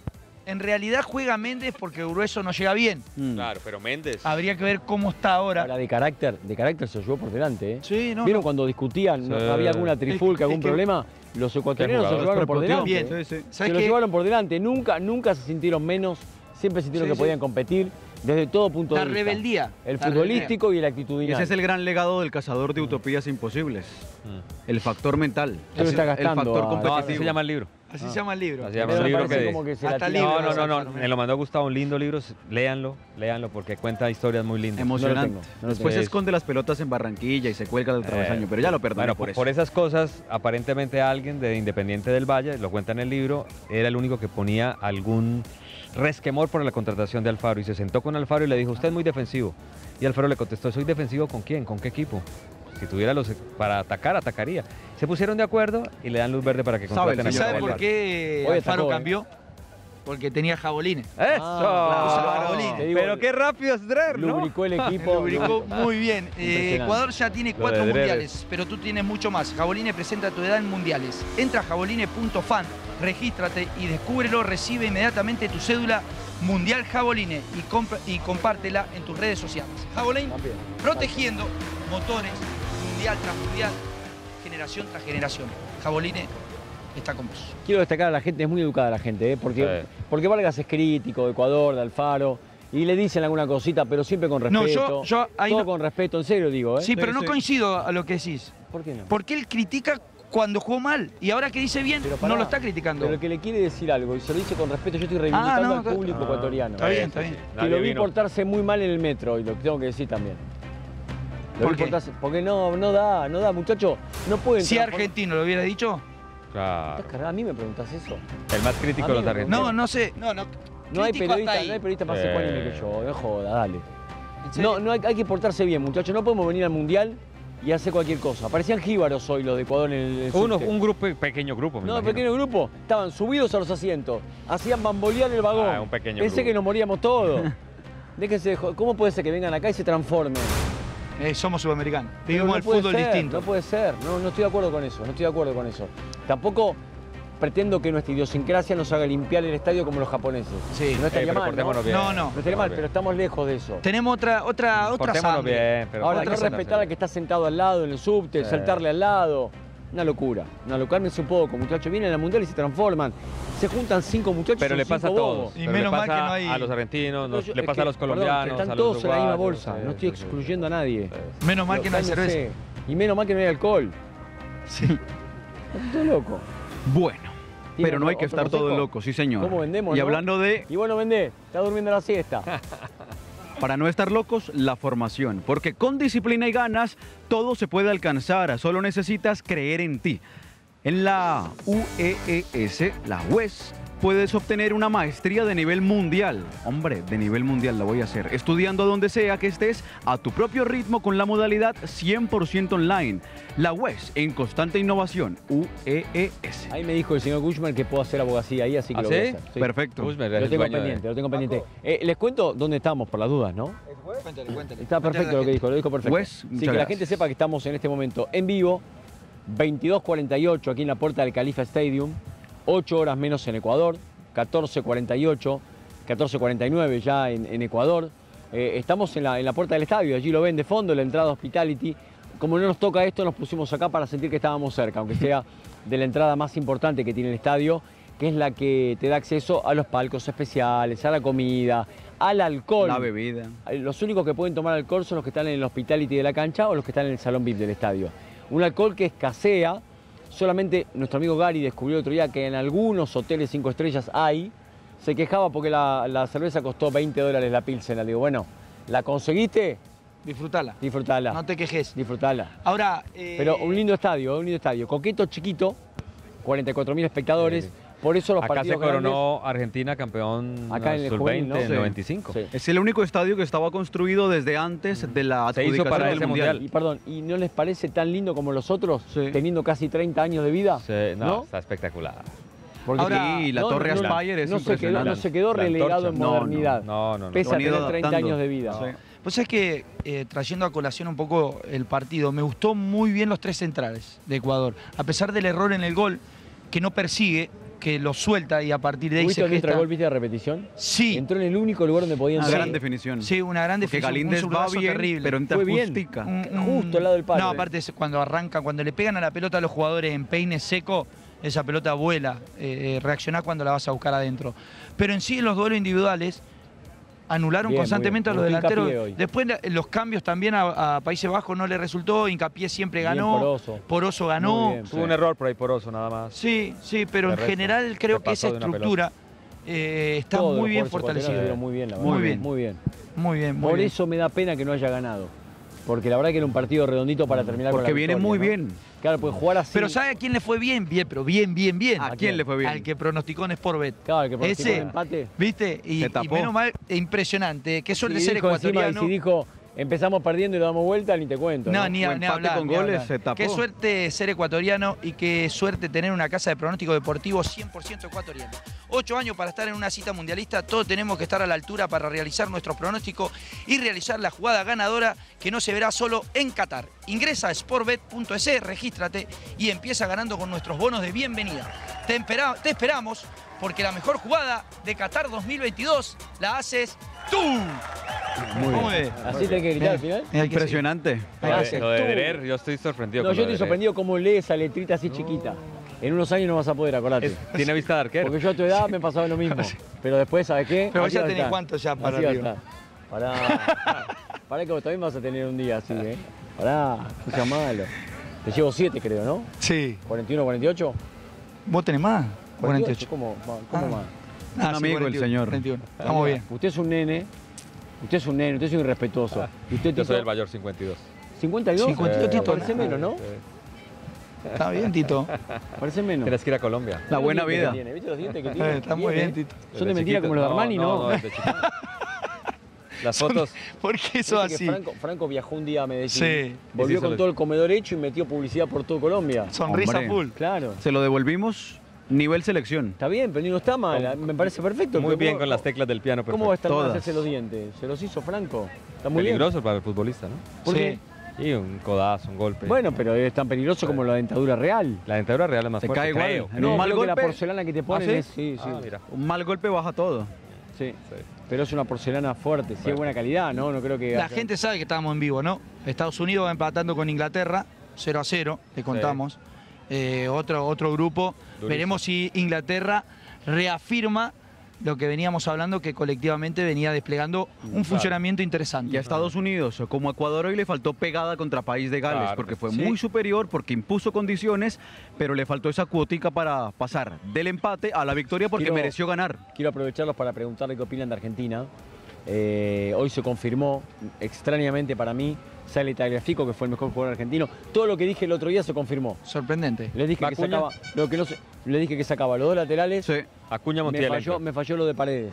C: en realidad juega Méndez porque Grueso no llega bien.
E: Mm.
D: Claro, pero Méndez.
C: Habría que ver cómo está ahora.
B: Ahora de carácter, de carácter se llevó por delante, ¿eh?
C: Sí, no,
B: ¿Vieron
C: no.
B: cuando discutían, no
D: Sí.
B: había alguna trifulca,
C: Es que-
B: algún
C: es que-
B: problema? Los ecuatorianos se llevaron por delante.
C: Bien.
E: Sí, sí.
B: Se
C: ¿Sabes
B: lo
C: qué?
B: llevaron por delante. Nunca, nunca se sintieron menos. Siempre sintieron
C: Sí,
B: que
C: sí.
B: podían competir desde todo punto
C: La
B: de vista.
C: rebeldía.
B: El
C: La
B: futbolístico y el
E: Y
B: actitudinal.
E: ese es el gran legado del cazador de utopías imposibles.
D: Mm.
E: El factor mental.
B: Está
E: el factor
B: a-
D: No, así
E: competitivo.
D: se llama el libro.
C: Así se llama el libro.
D: Así se llama el libro que...
B: como que se la
C: Hasta
B: tira-
C: libro,
D: No, no, no, me lo mandó Gustavo, un lindo libro, léanlo, léanlo porque cuenta historias muy lindas.
E: Emocionante.
B: No no
E: Después se
D: tengo.
E: esconde las pelotas en Barranquilla y se cuelga del travesaño,
D: Eh,
E: pero ya lo perdoné
D: Bueno,
E: por
D: por,
E: eso.
D: por esas cosas, aparentemente alguien de Independiente del Valle, lo cuenta en el libro, era el único que ponía algún resquemor por la contratación de Alfaro y se sentó con Alfaro y le dijo, usted es muy defensivo. Y Alfaro le contestó, ¿soy defensivo con quién? ¿Con qué equipo? Si tuviera los para atacar, atacaría. Se pusieron de acuerdo y le dan luz verde para que
E: Sabe el
D: contraten a
E: señor
C: ¿Sabe por qué Alfaro
B: ¿eh?
C: cambió? Porque tenía jabolines.
D: ¡Eso!
B: Ah,
C: claro.
B: Digo,
D: Pero qué rápido es Drer, ¿no?
B: Lubricó el *laughs* equipo.
C: Lubricó muy bien. Eh. Ecuador ya tiene cuatro mundiales, pero tú tienes mucho más. Jaboline presenta tu edad en mundiales. Entra a jaboline.fan, regístrate y descúbrelo. Recibe inmediatamente tu cédula Mundial Jaboline y, compra- y compártela en tus redes sociales. Jaboline,
B: También.
C: protegiendo motores mundial tras mundial, generación tras generación. Jaboline está con vos.
B: Quiero destacar a la gente, es muy educada la gente, ¿eh? porque,
D: Sí.
B: porque Vargas es crítico de Ecuador, de Alfaro, y le dicen alguna cosita, pero siempre con
C: No,
B: respeto.
C: yo- yo ahí
B: Todo
C: no-
B: con respeto, en serio digo, ¿eh?
C: Sí, pero no
E: sí.
C: coincido a lo que decís.
B: ¿Por qué no?
C: Porque él critica cuando jugó mal y ahora que dice bien,
B: pará,
C: no lo está criticando.
B: Pero que le quiere decir algo y se lo dice con respeto, yo estoy reivindicando
C: Ah, no,
B: al público
D: Ah,
B: ecuatoriano.
C: Está bien, está bien.
B: Que
D: Nadie
B: lo vi
D: vino.
B: portarse muy mal en el metro y lo tengo que decir también. Lo
C: ¿Por
B: vi
C: qué?
B: portarse- porque no, no da, no da, muchacho. No pueden.
C: Si argentino lo hubiera dicho,
D: Claro.
B: A mí me preguntas eso.
D: El más crítico de los argentinos.
C: no, no sé. No, no.
B: No hay, periodista, no hay periodista más
D: Eh.
B: ecuánime que yo, no joda, dale. No, no hay, hay que portarse bien, muchachos. No podemos venir al mundial y hacer cualquier cosa. Parecían jíbaros hoy los de Ecuador en el.
D: Uno, un grupo, pequeño grupo. me
B: No,
D: imagino.
B: pequeño grupo. Estaban subidos a los asientos. Hacían bambolear el vagón.
D: Ah, un pequeño
B: Pensé
D: grupo.
B: que nos moríamos todos. *laughs* Déjense de ¿Cómo puede ser que vengan acá y se transformen?
C: Eh, somos sudamericanos. Vivimos
B: no
C: el fútbol
B: ser,
C: distinto.
B: No puede ser. No, no estoy de acuerdo con eso. No estoy de acuerdo con eso. Tampoco pretendo que nuestra idiosincrasia nos haga limpiar el estadio como los japoneses.
C: Sí.
B: No estaría
D: Eh,
B: mal, ¿no?
D: bien.
C: No, no.
B: No estaría mal, pero estamos lejos de eso.
C: Tenemos otra, otra, otra sangre.
D: bien, pero
B: Ahora, hay que respetar al que está sentado al lado en el subte,
D: Sí.
B: saltarle al lado. Una locura. Una locura. Cálmense un poco, muchachos. Vienen al mundial y se transforman. Se juntan cinco muchachos.
D: Pero le pasa a todos.
C: Y
D: Pero
C: menos
D: le
C: mal
D: pasa
C: que no hay-
D: A los argentinos,
B: No,
D: nos-
B: yo-
D: le pasa
B: que,
D: a los
B: perdón,
D: colombianos,
B: que están
D: a los
B: todos en la misma bolsa.
D: sí,
B: no estoy
D: sí.
B: excluyendo a nadie.
D: Sí.
C: Menos mal que no hay cerveza.
B: Y menos mal que no hay alcohol.
C: Sí. *laughs*
B: Estoy loco.
E: Bueno,
B: ¿Tiene
E: pero no hay que estar todo
B: consejo?
E: loco, sí señor.
B: ¿Cómo vendemos,
E: Y
B: no?
E: hablando de,
B: Y bueno, vendé. Está durmiendo la siesta. *laughs*
E: para no estar locos, la formación. Porque con disciplina y ganas, todo se puede alcanzar. Solo necesitas creer en ti. En la UEES, la UES, puedes obtener una maestría de nivel mundial. Hombre, de nivel mundial la voy a hacer. Estudiando donde sea que estés, a tu propio ritmo con la modalidad 100% online. La UES, en constante innovación. E UEES.
B: Ahí me dijo el señor Gushman que puedo hacer abogacía ahí, así que
D: ¿Ah,
B: lo voy a hacer. Sí.
E: Perfecto.
D: Guzmán,
B: Lo tengo
D: de-
B: pendiente, lo tengo pendiente. Eh, les cuento dónde estamos, por las dudas, ¿no?
C: Cuéntale, cuéntale.
B: Está perfecto lo que dijo, lo dijo perfecto.
E: Pues,
B: sí, que la gente sepa que estamos en este momento en vivo, 22.48 aquí en la puerta del Califa Stadium, 8 horas menos en Ecuador, 14.48, 14.49 ya en, en Ecuador. Eh, estamos en la, en la puerta del estadio, allí lo ven de fondo, la entrada Hospitality. Como no nos toca esto, nos pusimos acá para sentir que estábamos cerca, aunque sea de la entrada más importante que tiene el estadio, que es la que te da acceso a los palcos especiales, a la comida, al alcohol.
E: La bebida.
B: Los únicos que pueden tomar alcohol son los que están en el hospitality de la cancha o los que están en el salón VIP del estadio. Un alcohol que escasea, solamente nuestro amigo Gary descubrió otro día que en algunos hoteles cinco estrellas hay, se quejaba porque la, la cerveza costó 20 dólares la pilsen. Le digo, bueno, ¿la conseguiste?
C: Disfrutala.
B: Disfrutala.
C: No te quejes.
B: Disfrutala.
C: Ahora. eh,
B: Pero un lindo estadio, un lindo estadio. Coqueto, chiquito, 44.000 espectadores.
D: Sí.
B: Por eso los
D: Acá se
B: partidos grandes-
D: coronó Argentina campeón
B: Acá en el juvenil,
D: sub-20
B: ¿no?
D: en
B: Sí.
D: 95.
B: Sí.
E: Es el único estadio que estaba construido desde antes de la
D: Se hizo para
E: del
D: ese
E: mundial.
B: Y perdón, ¿y no les parece tan lindo como los otros,
E: Sí.
B: teniendo casi 30 años de vida?
D: Sí, no,
B: ¿No?
D: está espectacular.
B: Porque
C: Ahora,
E: Sí, la
B: no,
E: Torre Aspire es
B: no se quedó, no se quedó relegado en modernidad.
D: No, no, no.
B: Pese a tener 30
E: adaptando.
B: años de vida.
E: Sí.
C: Pues es que, eh, trayendo a colación un poco el partido, me gustó muy bien los tres centrales de Ecuador. A pesar del error en el gol, que no persigue, que lo suelta y a partir de ahí
B: ¿Viste
C: se gesta.
B: el gol, viste la repetición?
C: Sí,
B: Entró en el único lugar donde podían
E: Una
C: Sí.
E: gran definición.
C: sí, una gran
E: Porque
C: definición.
E: Galíndez
C: un
E: va
C: zurdazo
E: bien,
C: terrible.
E: pero entra
B: Fue bien. Justo al lado del palo,
C: No, aparte es cuando arranca, cuando le pegan a la pelota a los jugadores en peine seco, esa pelota vuela. Eh, eh, reaccioná cuando la vas a buscar adentro. Pero en sí, en los duelos individuales, anularon
B: Bien,
C: constantemente a los delanteros. Después los cambios también a, a Países Bajos no le resultó. Hincapié siempre
B: Bien,
C: ganó.
B: Poroso.
C: Poroso ganó.
B: bien.
D: Tuvo un error por ahí poroso nada más.
C: Sí, sí, pero
D: De
C: en
D: resto,
C: general creo que esa estructura eh, está muy bien fortalecida.
B: Muy bien, la verdad.
C: Muy bien.
B: Muy bien.
C: Muy bien, muy
B: Por
C: bien.
B: eso me da pena que no haya ganado. Porque la verdad que era un partido redondito para terminar con
E: Porque
B: la
E: viene
B: victoria,
E: muy
B: ¿no?
E: bien.
B: Claro, pues jugar así.
C: Pero ¿sabe a quién le fue bien? Bien, pero bien, bien, bien.
E: ¿A quién le fue bien?
C: Al que pronosticó en Sportbet.
B: Claro, el que pronosticó
C: Ese-
B: el empate.
C: ¿Viste? Y,
E: Se
C: y menos mal, impresionante. Qué suerte
B: Y
C: ser
B: dijo encima,
C: ecuatoriano.
B: y si dijo, empezamos perdiendo y lo damos vuelta, ni te cuento.
C: No,
B: ¿no?
C: ni, a- hablar,
E: con
C: ni
E: goles,
C: hablar.
E: se tapó.
C: Qué suerte ser ecuatoriano y qué suerte tener una casa de pronóstico deportivo 100% ecuatoriano. Ocho años para estar en una cita mundialista, todos tenemos que estar a la altura para realizar nuestro pronóstico y realizar la jugada ganadora que no se verá solo en Qatar. Ingresa a sportbet.es, regístrate y empieza ganando con nuestros bonos de bienvenida. Te esperamos porque la mejor jugada de Qatar 2022 la haces tú.
B: Muy
C: ¿Cómo
B: bien.
C: es?
B: Así tenés que gritar al final.
C: Sí.
E: Impresionante.
D: Lo de. Derer, yo estoy sorprendido
B: No,
D: con
B: yo estoy sorprendido cómo lee esa letrita así chiquita. En unos años no vas a poder, acordarte.
D: Es- tiene vista de arquero.
B: Porque yo a tu edad me pasaba lo mismo. *laughs* Pero después, ¿sabes qué?
C: Pero ya tenés cuántos ya para arriba.
B: Pará. Pará que vos también vas a tener un día así, ¿eh? Pará, no seas malo. Te llevo 7, creo, ¿no?
C: Sí.
B: 41, 48.
C: ¿Vos tenés más? 48.
B: ¿Cómo, ¿Cómo
C: Ah.
B: más?
C: Ah,
E: Un amigo, el
C: 41,
E: señor.
C: 41. Estamos bien.
B: Usted es un nene. Usted es un nene, usted es un irrespetuoso. ¿Y usted,
D: Yo soy el mayor 52.
B: 52.
C: 52,
B: Eh,
C: Tito,
B: Parece menos, ¿no?
C: Está bien, Tito.
B: Parece menos.
D: Tienes que ir a Colombia.
E: La buena vida.
B: que tiene, ¿Viste los dientes que tiene?
C: Eh, está muy bien,
B: ¿eh?
C: Tito.
B: Son de mentira como los de Armani, ¿no?
D: Las fotos.
C: ¿Por qué eso así?
B: Franco, Franco viajó un día a Medellín.
C: Sí.
B: Volvió
D: Sí, sí,
B: con todo el comedor hecho y metió publicidad por todo Colombia.
C: Sonrisa
E: Hombre.
C: full.
B: Claro.
E: Se lo devolvimos, nivel selección.
B: Está bien, pero no está mal. Me parece perfecto.
D: Muy bien
B: ¿cómo-
D: con las teclas del piano.
B: ¿Cómo va a estar
E: Todas.
B: hacerse los dientes? Se los hizo Franco. Está muy
D: Peligroso para el futbolista, ¿no?
B: ¿Por
C: Sí.
B: qué?
D: Y un codazo, un golpe.
B: Bueno, pero es tan peligroso como la dentadura real.
D: La dentadura real es más
E: Se
D: fuerte,
E: cae igual. En
B: No,
E: un mal
B: que la
E: golpe.
B: porcelana que te ponen
E: ¿Ah,
B: es... Sí, sí.
D: Ah, mira.
E: Un mal golpe baja todo.
B: sí.
D: Sí.
B: Pero es una porcelana fuerte, sí, es buena calidad, ¿no? No creo que...
C: La
B: haya-
C: gente sabe que estábamos en vivo, ¿no? Estados Unidos va empatando con Inglaterra, 0 a 0, le contamos. Eh, otro, otro grupo.
D: Durísimo.
C: Veremos si Inglaterra reafirma lo que veníamos hablando, que colectivamente venía desplegando un funcionamiento interesante.
E: Y a Estados Unidos, como Ecuador hoy le faltó pegada contra País de Gales,
D: Claro.
E: porque fue
C: Sí.
E: muy superior, porque impuso condiciones, pero le faltó esa cuotica para pasar del empate a la victoria porque
B: Quiero-
E: mereció ganar.
B: Quiero aprovecharlos para preguntarle qué opinan de Argentina. Eh, hoy se confirmó, extrañamente para mí, sale Tagliafico, que fue el mejor jugador argentino. Todo lo que dije el otro día se confirmó.
C: Sorprendente.
B: Les dije que sacaba, lo que no sé- le dije que sacaba los dos laterales.
E: Sí.
D: Acuña
B: me,
D: Montiel.
B: falló, me falló lo de Paredes.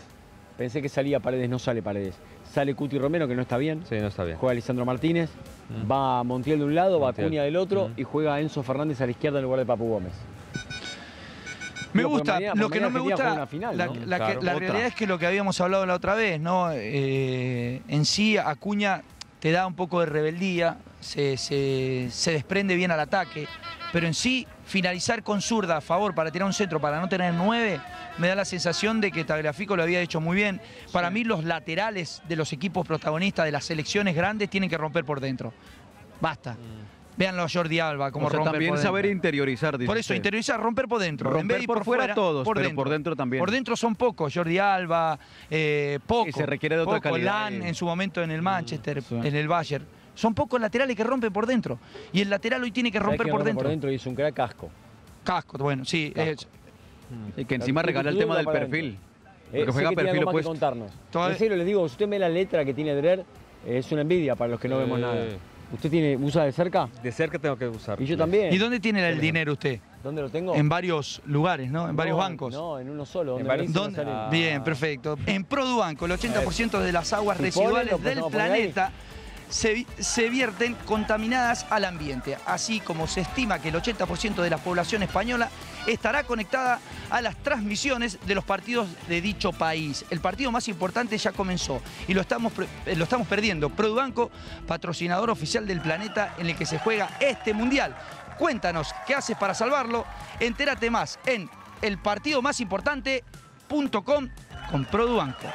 B: Pensé que salía Paredes, no sale Paredes. Sale Cuti Romero, que no está bien.
D: Sí, no está bien.
B: Juega Lisandro Martínez.
D: Mm.
B: Va Montiel de un lado, va
D: Montiel.
B: Acuña del otro.
D: Mm.
B: Y juega Enzo Fernández a la izquierda en lugar de Papu Gómez.
C: Me
B: Digo,
C: gusta, lo que no me gusta,
B: juega una final,
C: la,
B: ¿no?
C: la que-
D: Claro.
C: la
E: Otra.
C: realidad es que lo que habíamos hablado la otra vez, ¿no? Eh, en sí, Acuña te da un poco de rebeldía, se, se- se desprende bien al ataque, pero en sí, finalizar con zurda a favor para tirar un centro, para no tener nueve, me da la sensación de que Tagliafico lo había hecho muy bien. Para mí, los laterales de los equipos protagonistas de las selecciones grandes tienen que romper por dentro. Basta.
D: Mm.
C: Véanlo a Jordi Alba, como
E: o sea,
C: rompe
E: también
C: por
E: saber
C: dentro.
E: interiorizar, dice
C: Por eso,
E: usted.
C: interiorizar, romper por dentro. en vez
E: Romper
C: de ir
E: por fuera todos, pero por dentro también.
C: Por dentro son pocos, Jordi Alba, eh, poco.
E: Y se requiere de otra
C: Poco,
E: calidad.
C: Lan en su momento en el Manchester,
E: sí.
C: en el Bayern. Son pocos laterales que rompen por dentro. Y el lateral hoy tiene que
B: ¿Sabés
C: romper por dentro.
B: Por dentro y es un crack casco.
C: Casco, bueno, sí.
B: Casco.
C: es-
E: Y que encima regala el tema del perfil.
B: Eh,
E: Porque
B: sé
E: juega
B: que tiene
E: perfil
B: algo más que
E: opuesto.
B: contarnos.
C: Todavía-
B: En serio, le digo, si usted ve la letra que tiene Drer, eh, es una envidia para los que no vemos
D: Eh.
B: nada. ¿Usted tiene, usa de cerca?
D: De cerca tengo que usar.
B: Y yo también.
C: ¿Y dónde tiene el dinero usted?
B: ¿Dónde lo tengo?
C: En varios lugares, ¿no? En varios bancos.
B: No, en uno solo. donde
D: varios-
C: ¿Dónde? Bien, perfecto. En Produbanco, el 80% de las aguas
B: ¿Y
C: residuales
B: ponelo,
C: del planeta se, se vierten contaminadas al ambiente, así como se estima que el 80% de la población española estará conectada a las transmisiones de los partidos de dicho país. El partido más importante ya comenzó y lo estamos, eh, lo estamos perdiendo. Produbanco, patrocinador oficial del planeta en el que se juega este mundial. Cuéntanos qué haces para salvarlo. Entérate más en elpartidomásimportante.com con Produbanco.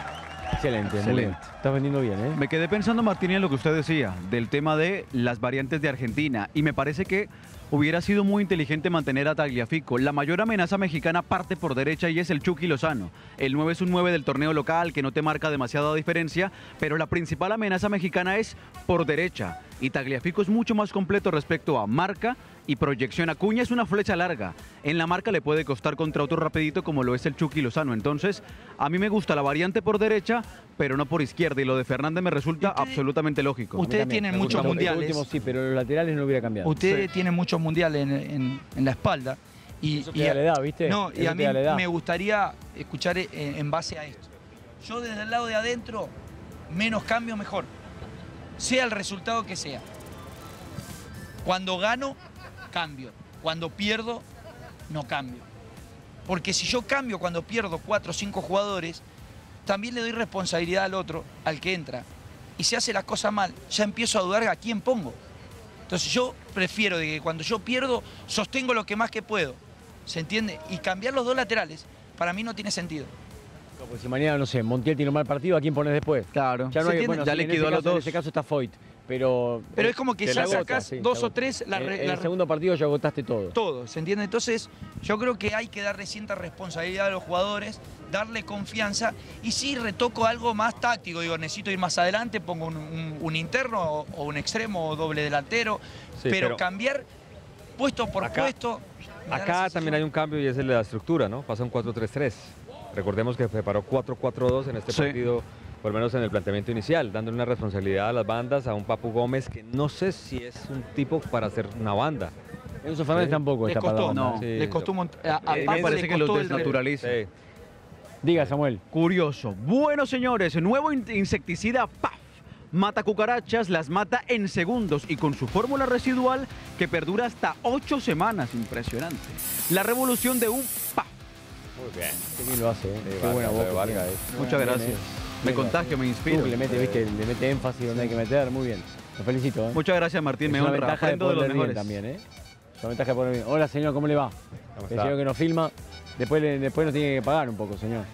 B: Excelente,
E: Excelente.
B: Estás vendiendo bien, ¿eh?
E: Me quedé pensando, Martín, en lo que usted decía, del tema de las variantes de Argentina. Y me parece que hubiera sido muy inteligente mantener a Tagliafico. La mayor amenaza mexicana parte por derecha y es el Chucky Lozano. El 9 es un 9 del torneo local que no te marca demasiada diferencia, pero la principal amenaza mexicana es por derecha. Y Tagliafico es mucho más completo respecto a marca y proyección. Acuña es una flecha larga. En la marca le puede costar contra otro rapidito como lo es el Chucky Lozano. Entonces, a mí me gusta la variante por derecha, pero no por izquierda. Y lo de Fernández me resulta
C: ¿Y usted-
E: absolutamente lógico.
C: Usted- Ustedes tienen muchos
B: gusta.
C: mundiales.
B: Último sí, pero los laterales no lo hubiera cambiado.
C: Ustedes tienen muchos mundiales en, en- en la espalda. Y,
B: Eso te
C: y
B: da
C: a-
B: la edad, ¿viste?
C: No, y a mí
B: da
C: me gustaría escuchar en, en base a esto. Yo desde el lado de adentro, menos cambio, mejor. Sea el resultado que sea. Cuando gano, cambio. Cuando pierdo, no cambio. Porque si yo cambio cuando pierdo cuatro o cinco jugadores, también le doy responsabilidad al otro, al que entra. Y si hace las cosas mal, ya empiezo a dudar a quién pongo. Entonces yo prefiero de que cuando yo pierdo, sostengo lo que más que puedo. ¿Se entiende? Y cambiar los dos laterales, para mí no tiene sentido.
B: No, porque si mañana, no sé, Montiel tiene un mal partido, ¿a quién pones después?
E: Claro.
B: Ya no
C: ¿Se
B: hay, bueno,
E: Ya liquidó
B: ese
E: a los
B: caso-
E: dos.
B: En ese caso está Foyt. Pero...
C: Pero es como que ya sacás
B: sí,
C: dos o tres, la
B: En-
C: re-
B: en
C: la
B: el segundo partido ya agotaste todo.
C: todo, ¿se entiende? Entonces, yo creo que hay que darle cierta responsabilidad a los jugadores, darle confianza y sí retoco algo más táctico. Digo, necesito ir más adelante, pongo un, un- un interno o, o un extremo o doble delantero,
D: Sí,
C: pero,
D: pero-
C: cambiar puesto por
D: Acá-
C: puesto.
D: Acá también hay un cambio y es el de la estructura, ¿no? Pasa un 4-3-3. Recordemos que preparó 4-4-2 en este
E: Sí.
D: partido, por lo menos en el planteamiento inicial, dándole una responsabilidad a las bandas, a un Papu Gómez que no sé si es un tipo para hacer una banda.
B: Enzo Fernández
D: Sí.
B: tampoco
C: Les
B: está para la
C: costó,
B: banda.
E: no.
D: Sí,
C: Le costó un a, a
D: Eh,
C: Papu
E: parece que los desnaturaliza.
D: Sí.
B: Diga, Samuel.
E: Curioso. Bueno, señores, nuevo in- insecticida PAF. Mata cucarachas, las mata en segundos y con su fórmula residual que perdura hasta 8 semanas. Impresionante. La revolución de un PAF.
D: Muy bien.
B: Qué bien lo hace, ¿eh? Qué buena que
D: Vargas
B: tiene.
D: es-
E: Muchas
B: Bien,
E: gracias. Me contagio, me
B: Tú
E: inspiro.
B: le mete, viste, le mete énfasis donde hay que meter, muy bien. Lo felicito, ¿eh?
E: Muchas gracias, Martín.
B: es
E: me
B: una
E: honra.
B: ventaja de poder
E: los
B: leer bien
E: mejores.
B: también, ¿eh? Es una ventaja de poder leer bien. Hola, señor, ¿cómo le va?
D: ¿Cómo
B: El
D: está?
B: señor que nos filma, después, después nos tiene que pagar un poco, señor.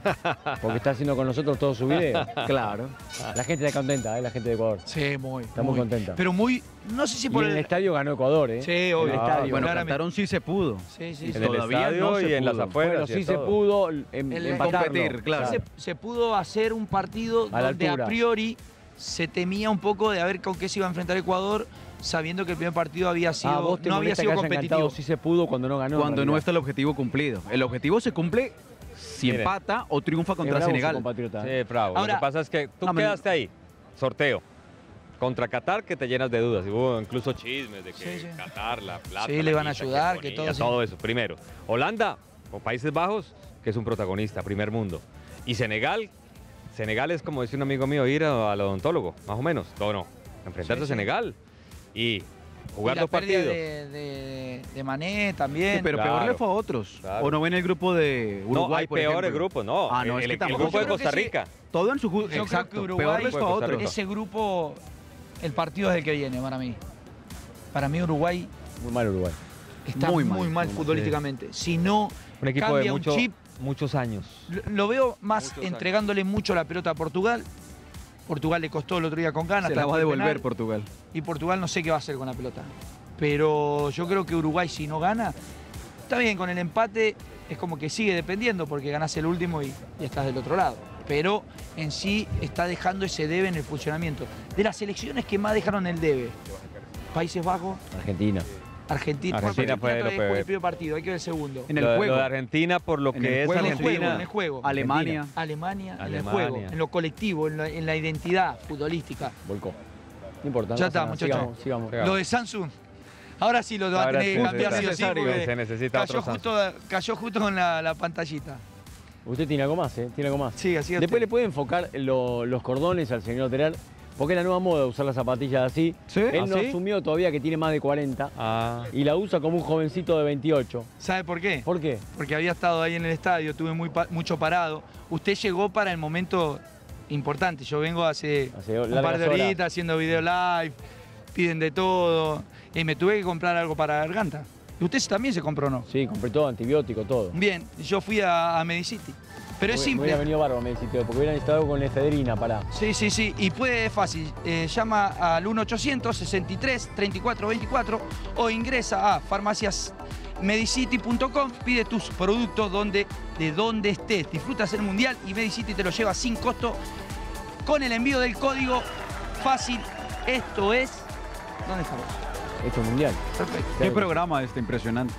B: Porque está haciendo con nosotros todo su video. *laughs*
E: Claro.
B: La gente está contenta, ¿eh? La gente de Ecuador.
C: Sí, muy.
B: Está muy contenta.
C: Pero muy, no sé si
B: Y
C: por
B: en el
C: el...
B: estadio ganó Ecuador, ¿eh?
C: Sí, obvio.
B: El
E: Ah,
B: estadio.
E: bueno,
C: claramente.
E: cantaron sí se pudo.
C: Sí, sí,
E: Y
C: sí.
D: En el estadio
E: no
D: y en las afueras.
B: Bueno,
D: y
B: sí se
D: todo.
B: pudo
C: El-
B: empatarlo.
E: competir, claro.
C: se, se pudo hacer un partido
B: A
C: donde a priori se temía un poco de a ver con qué se iba a enfrentar Ecuador, sabiendo que el primer partido había sido,
B: ah, vos te
C: no había sido competitivo.
B: sí se pudo cuando no ganó.
E: Cuando no está el objetivo cumplido. El objetivo se cumple si
D: Mire.
E: empata o triunfa contra Senegal.
D: Sí, bravo. Lo
C: Ahora-
D: que pasa es que tú quedaste ahí, sorteo. Contra Qatar que te llenas de dudas. Hubo incluso chismes de que
C: Sí, sí.
D: Qatar, la plata.
C: Sí,
D: la
C: le iban a ayudar,
D: ponía,
C: que todo,
D: eso. Primero. Holanda o Países Bajos, que es un protagonista, primer mundo. Y Senegal, Senegal es como dice un amigo mío, ir a- al odontólogo, más o menos. No, no. Enfrentarse
C: Sí,
D: a
C: sí.
D: Senegal y jugar
C: Y la
D: dos
C: pérdida
D: partidos.
C: de, de, de Mané también.
E: Sí, pero
D: Claro.
E: peor le fue a otros.
D: Claro.
E: O no ven el grupo de Uruguay.
D: no, hay
E: por
D: peores grupos, no.
E: Ah, no,
D: el,
E: es que
D: el
E: tampoco-
D: grupo de Costa. Rica.
E: Todo en su ju-
C: creo
E: Exacto.
C: que Uruguay
E: peor les fue a otros.
C: Ese grupo, el partido es el que viene para mí. Para mí Uruguay
B: Muy mal Uruguay.
C: está
E: Muy
C: muy
E: mal,
C: mal,
E: muy mal,
C: futbolísticamente. Si no
D: Un equipo
C: cambia
D: de
C: un chip,
D: muchos años.
C: lo- lo veo más
D: Muchos años.
C: entregándole mucho la pelota a Portugal. Portugal le costó el otro día con ganas.
E: Se la va a devolver
C: penal.
E: Portugal.
C: y Portugal no sé qué va a hacer con la pelota. Pero yo creo que Uruguay si no gana, está bien, con el empate es como que sigue dependiendo porque ganás el último y, y estás del otro lado. Pero en sí está dejando ese debe en el funcionamiento. De las selecciones que más dejaron el debe, Países Bajos,
B: Argentina.
C: Argentina.
D: Argentina fue
C: Argentina
D: lo peor.
C: el primer partido, hay que ver el segundo.
E: En el
D: lo,
E: juego.
D: lo de Argentina, por lo
E: En
D: que
E: el
D: es
E: juego,
C: en el juego,
D: Argentina.
C: en el juego.
E: Alemania.
C: Alemania, en el juego, en lo colectivo, en la, en la identidad futbolística.
B: Volcó. No importa.
C: Ya está, muchachos.
B: Sigamos, sigamos.
D: Sigamos.
C: Lo de Samsung, ahora sí lo va a tener que cambiar sí o sí,
E: necesario.
C: porque
D: Se necesita
C: cayó
D: otro
C: justo, cayó justo con la, la pantallita.
B: Usted tiene algo más, ¿eh? Tiene algo más.
C: Sí, así es.
B: Después le puede enfocar lo- los cordones al señor Terar, porque es la nueva moda usar las zapatillas así.
E: ¿Sí?
B: Él
E: ¿Ah,
B: no
E: sí?
B: asumió todavía que tiene más de 40
D: Ah,
B: y la usa como un jovencito de 28.
C: ¿Sabe por qué?
B: ¿Por qué?
C: Porque había estado ahí en el estadio, tuve muy pa- mucho parado. Usted llegó para el momento importante. Yo vengo hace,
B: Hace
C: un par de horitas haciendo video live, piden de todo. Y me tuve que comprar algo para la garganta. ¿Y usted también se compró no?
B: Sí, compré todo, antibiótico, todo.
C: Bien, yo fui a, a Medicity. Pero es
B: Me
C: simple.
B: hubiera venido bárbaro, me dijiste, porque hubieran estado con efedrina, pará.
C: Sí, sí, sí. Y puede, es fácil. Eh, llama al 1-800-63-3424 o ingresa a farmaciasmedicity.com, pide tus productos donde, de donde estés. Disfrutas el mundial y Medicity te lo lleva sin costo con el envío del código fácil. Esto es. ¿Dónde estamos?
B: Esto es mundial.
C: Perfecto.
E: Qué programa este impresionante.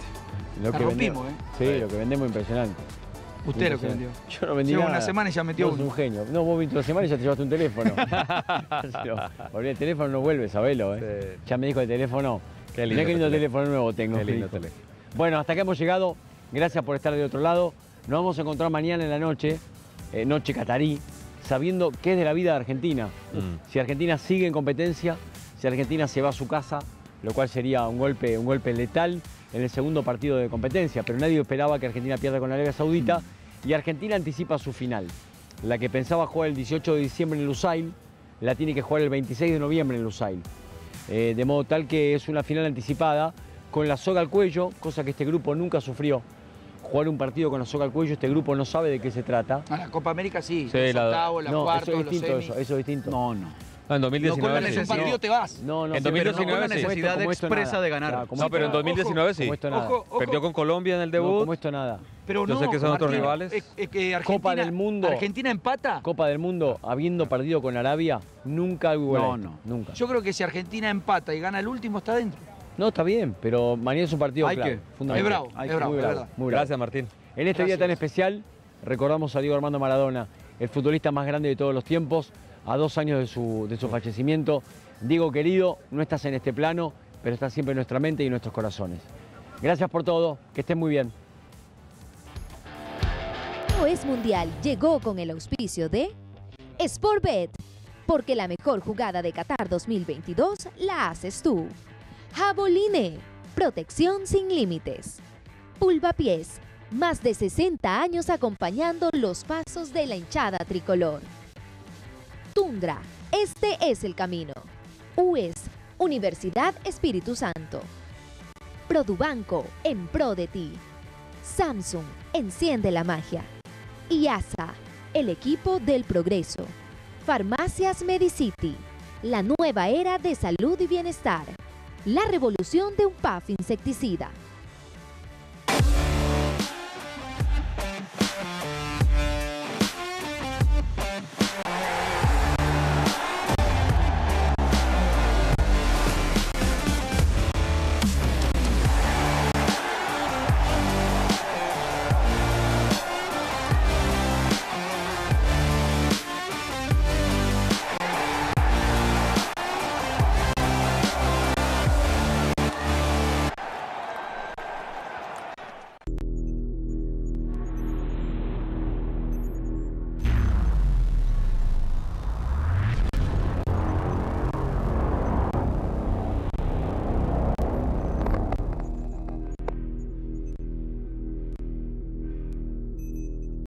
B: Lo
C: La
B: que
C: rompimos,
B: vendemos-
C: ¿eh?
B: Sí, lo que vendemos es impresionante.
C: Usted lo que vendió.
B: Yo no vendí
C: Lleva
B: nada.
C: una semana y ya metió
B: Vos
C: uno.
B: un genio. No, vos viniste una semana y ya te llevaste un teléfono. *laughs* *laughs* Porque el teléfono no vuelve, sabelo, ¿eh? Ya me dijo el teléfono.
D: Qué
B: Mirá
D: lindo
B: qué lindo
D: teléfono.
B: teléfono nuevo tengo.
D: Qué lindo
B: dijo.
D: teléfono.
B: Bueno, hasta acá hemos llegado. Gracias por estar de otro lado. Nos vamos a encontrar mañana en la noche, eh, noche catarí, sabiendo qué es de la vida de Argentina.
D: Mm.
B: Si Argentina sigue en competencia, si Argentina se va a su casa, lo cual sería un golpe, un golpe letal en el segundo partido de competencia. Pero nadie esperaba que Argentina pierda con la Arabia Saudita y Argentina anticipa su final. La que pensaba jugar el 18 de diciembre en Lusail, la tiene que jugar el 26 de noviembre en Lusail. Eh, de modo tal que es una final anticipada con la soga al cuello, cosa que este grupo nunca sufrió. Jugar un partido con la soga al cuello, este grupo no sabe de qué se trata.
C: A la Copa América sí.
D: Sí,
C: los
D: la-
C: octavos, los
B: no,
C: cuartos,
B: eso es
C: los
B: distinto,
C: semis.
B: eso, eso es distinto.
E: No, no.
D: No, en
E: No
D: 2019
E: con la
D: sí.
E: necesidad.
C: partido te vas.
B: No, no,
D: En
B: pero
D: 2019
E: no con la
D: sí.
E: necesidad
B: esto
E: expresa
B: nada.
E: de ganar.
B: Claro, como
D: No,
B: esto
D: pero en
B: nada.
D: 2019 sí.
B: Como esto nada.
C: Ojo, ojo.
D: Perdió con Colombia en el
B: No,
D: debut.
B: como esto nada.
C: Pero
D: Yo
C: no,
D: sé que son otros rivales.
C: eh, eh, Argentina,
B: Copa del Mundo.
C: Argentina empata.
B: Copa del Mundo, habiendo perdido con Arabia, nunca algo
E: No,
B: esto.
E: no.
B: Nunca.
C: Yo creo que si Argentina empata y gana el último, está dentro.
B: No, está bien, pero mañana es un partido
E: Hay
B: clave,
E: que-
B: fundamental.
C: Es bravo,
E: Hay
C: es
E: que-
C: bravo,
B: muy bravo,
C: verdad.
B: muy bravo.
D: Gracias, Martín.
B: En este día tan especial, recordamos a Diego Armando Maradona, el futbolista más grande de todos los tiempos, a dos años de su, de su fallecimiento. Diego querido, no estás en este plano, pero estás siempre en nuestra mente y en nuestros corazones. Gracias por todo, que estén muy bien.
A: No es mundial llegó con el auspicio de Sportbet, porque la mejor jugada de Qatar 2022 la haces tú. Jaboline, protección sin límites. Pulvapiés, más de 60 años acompañando los pasos de la hinchada tricolor. Tundra, este es el camino. UES, Universidad Espíritu Santo. Produbanco, en pro de ti. Samsung, enciende la magia. IASA, el equipo del progreso. Farmacias Medicity, la nueva era de salud y bienestar. La revolución de un PAF insecticida.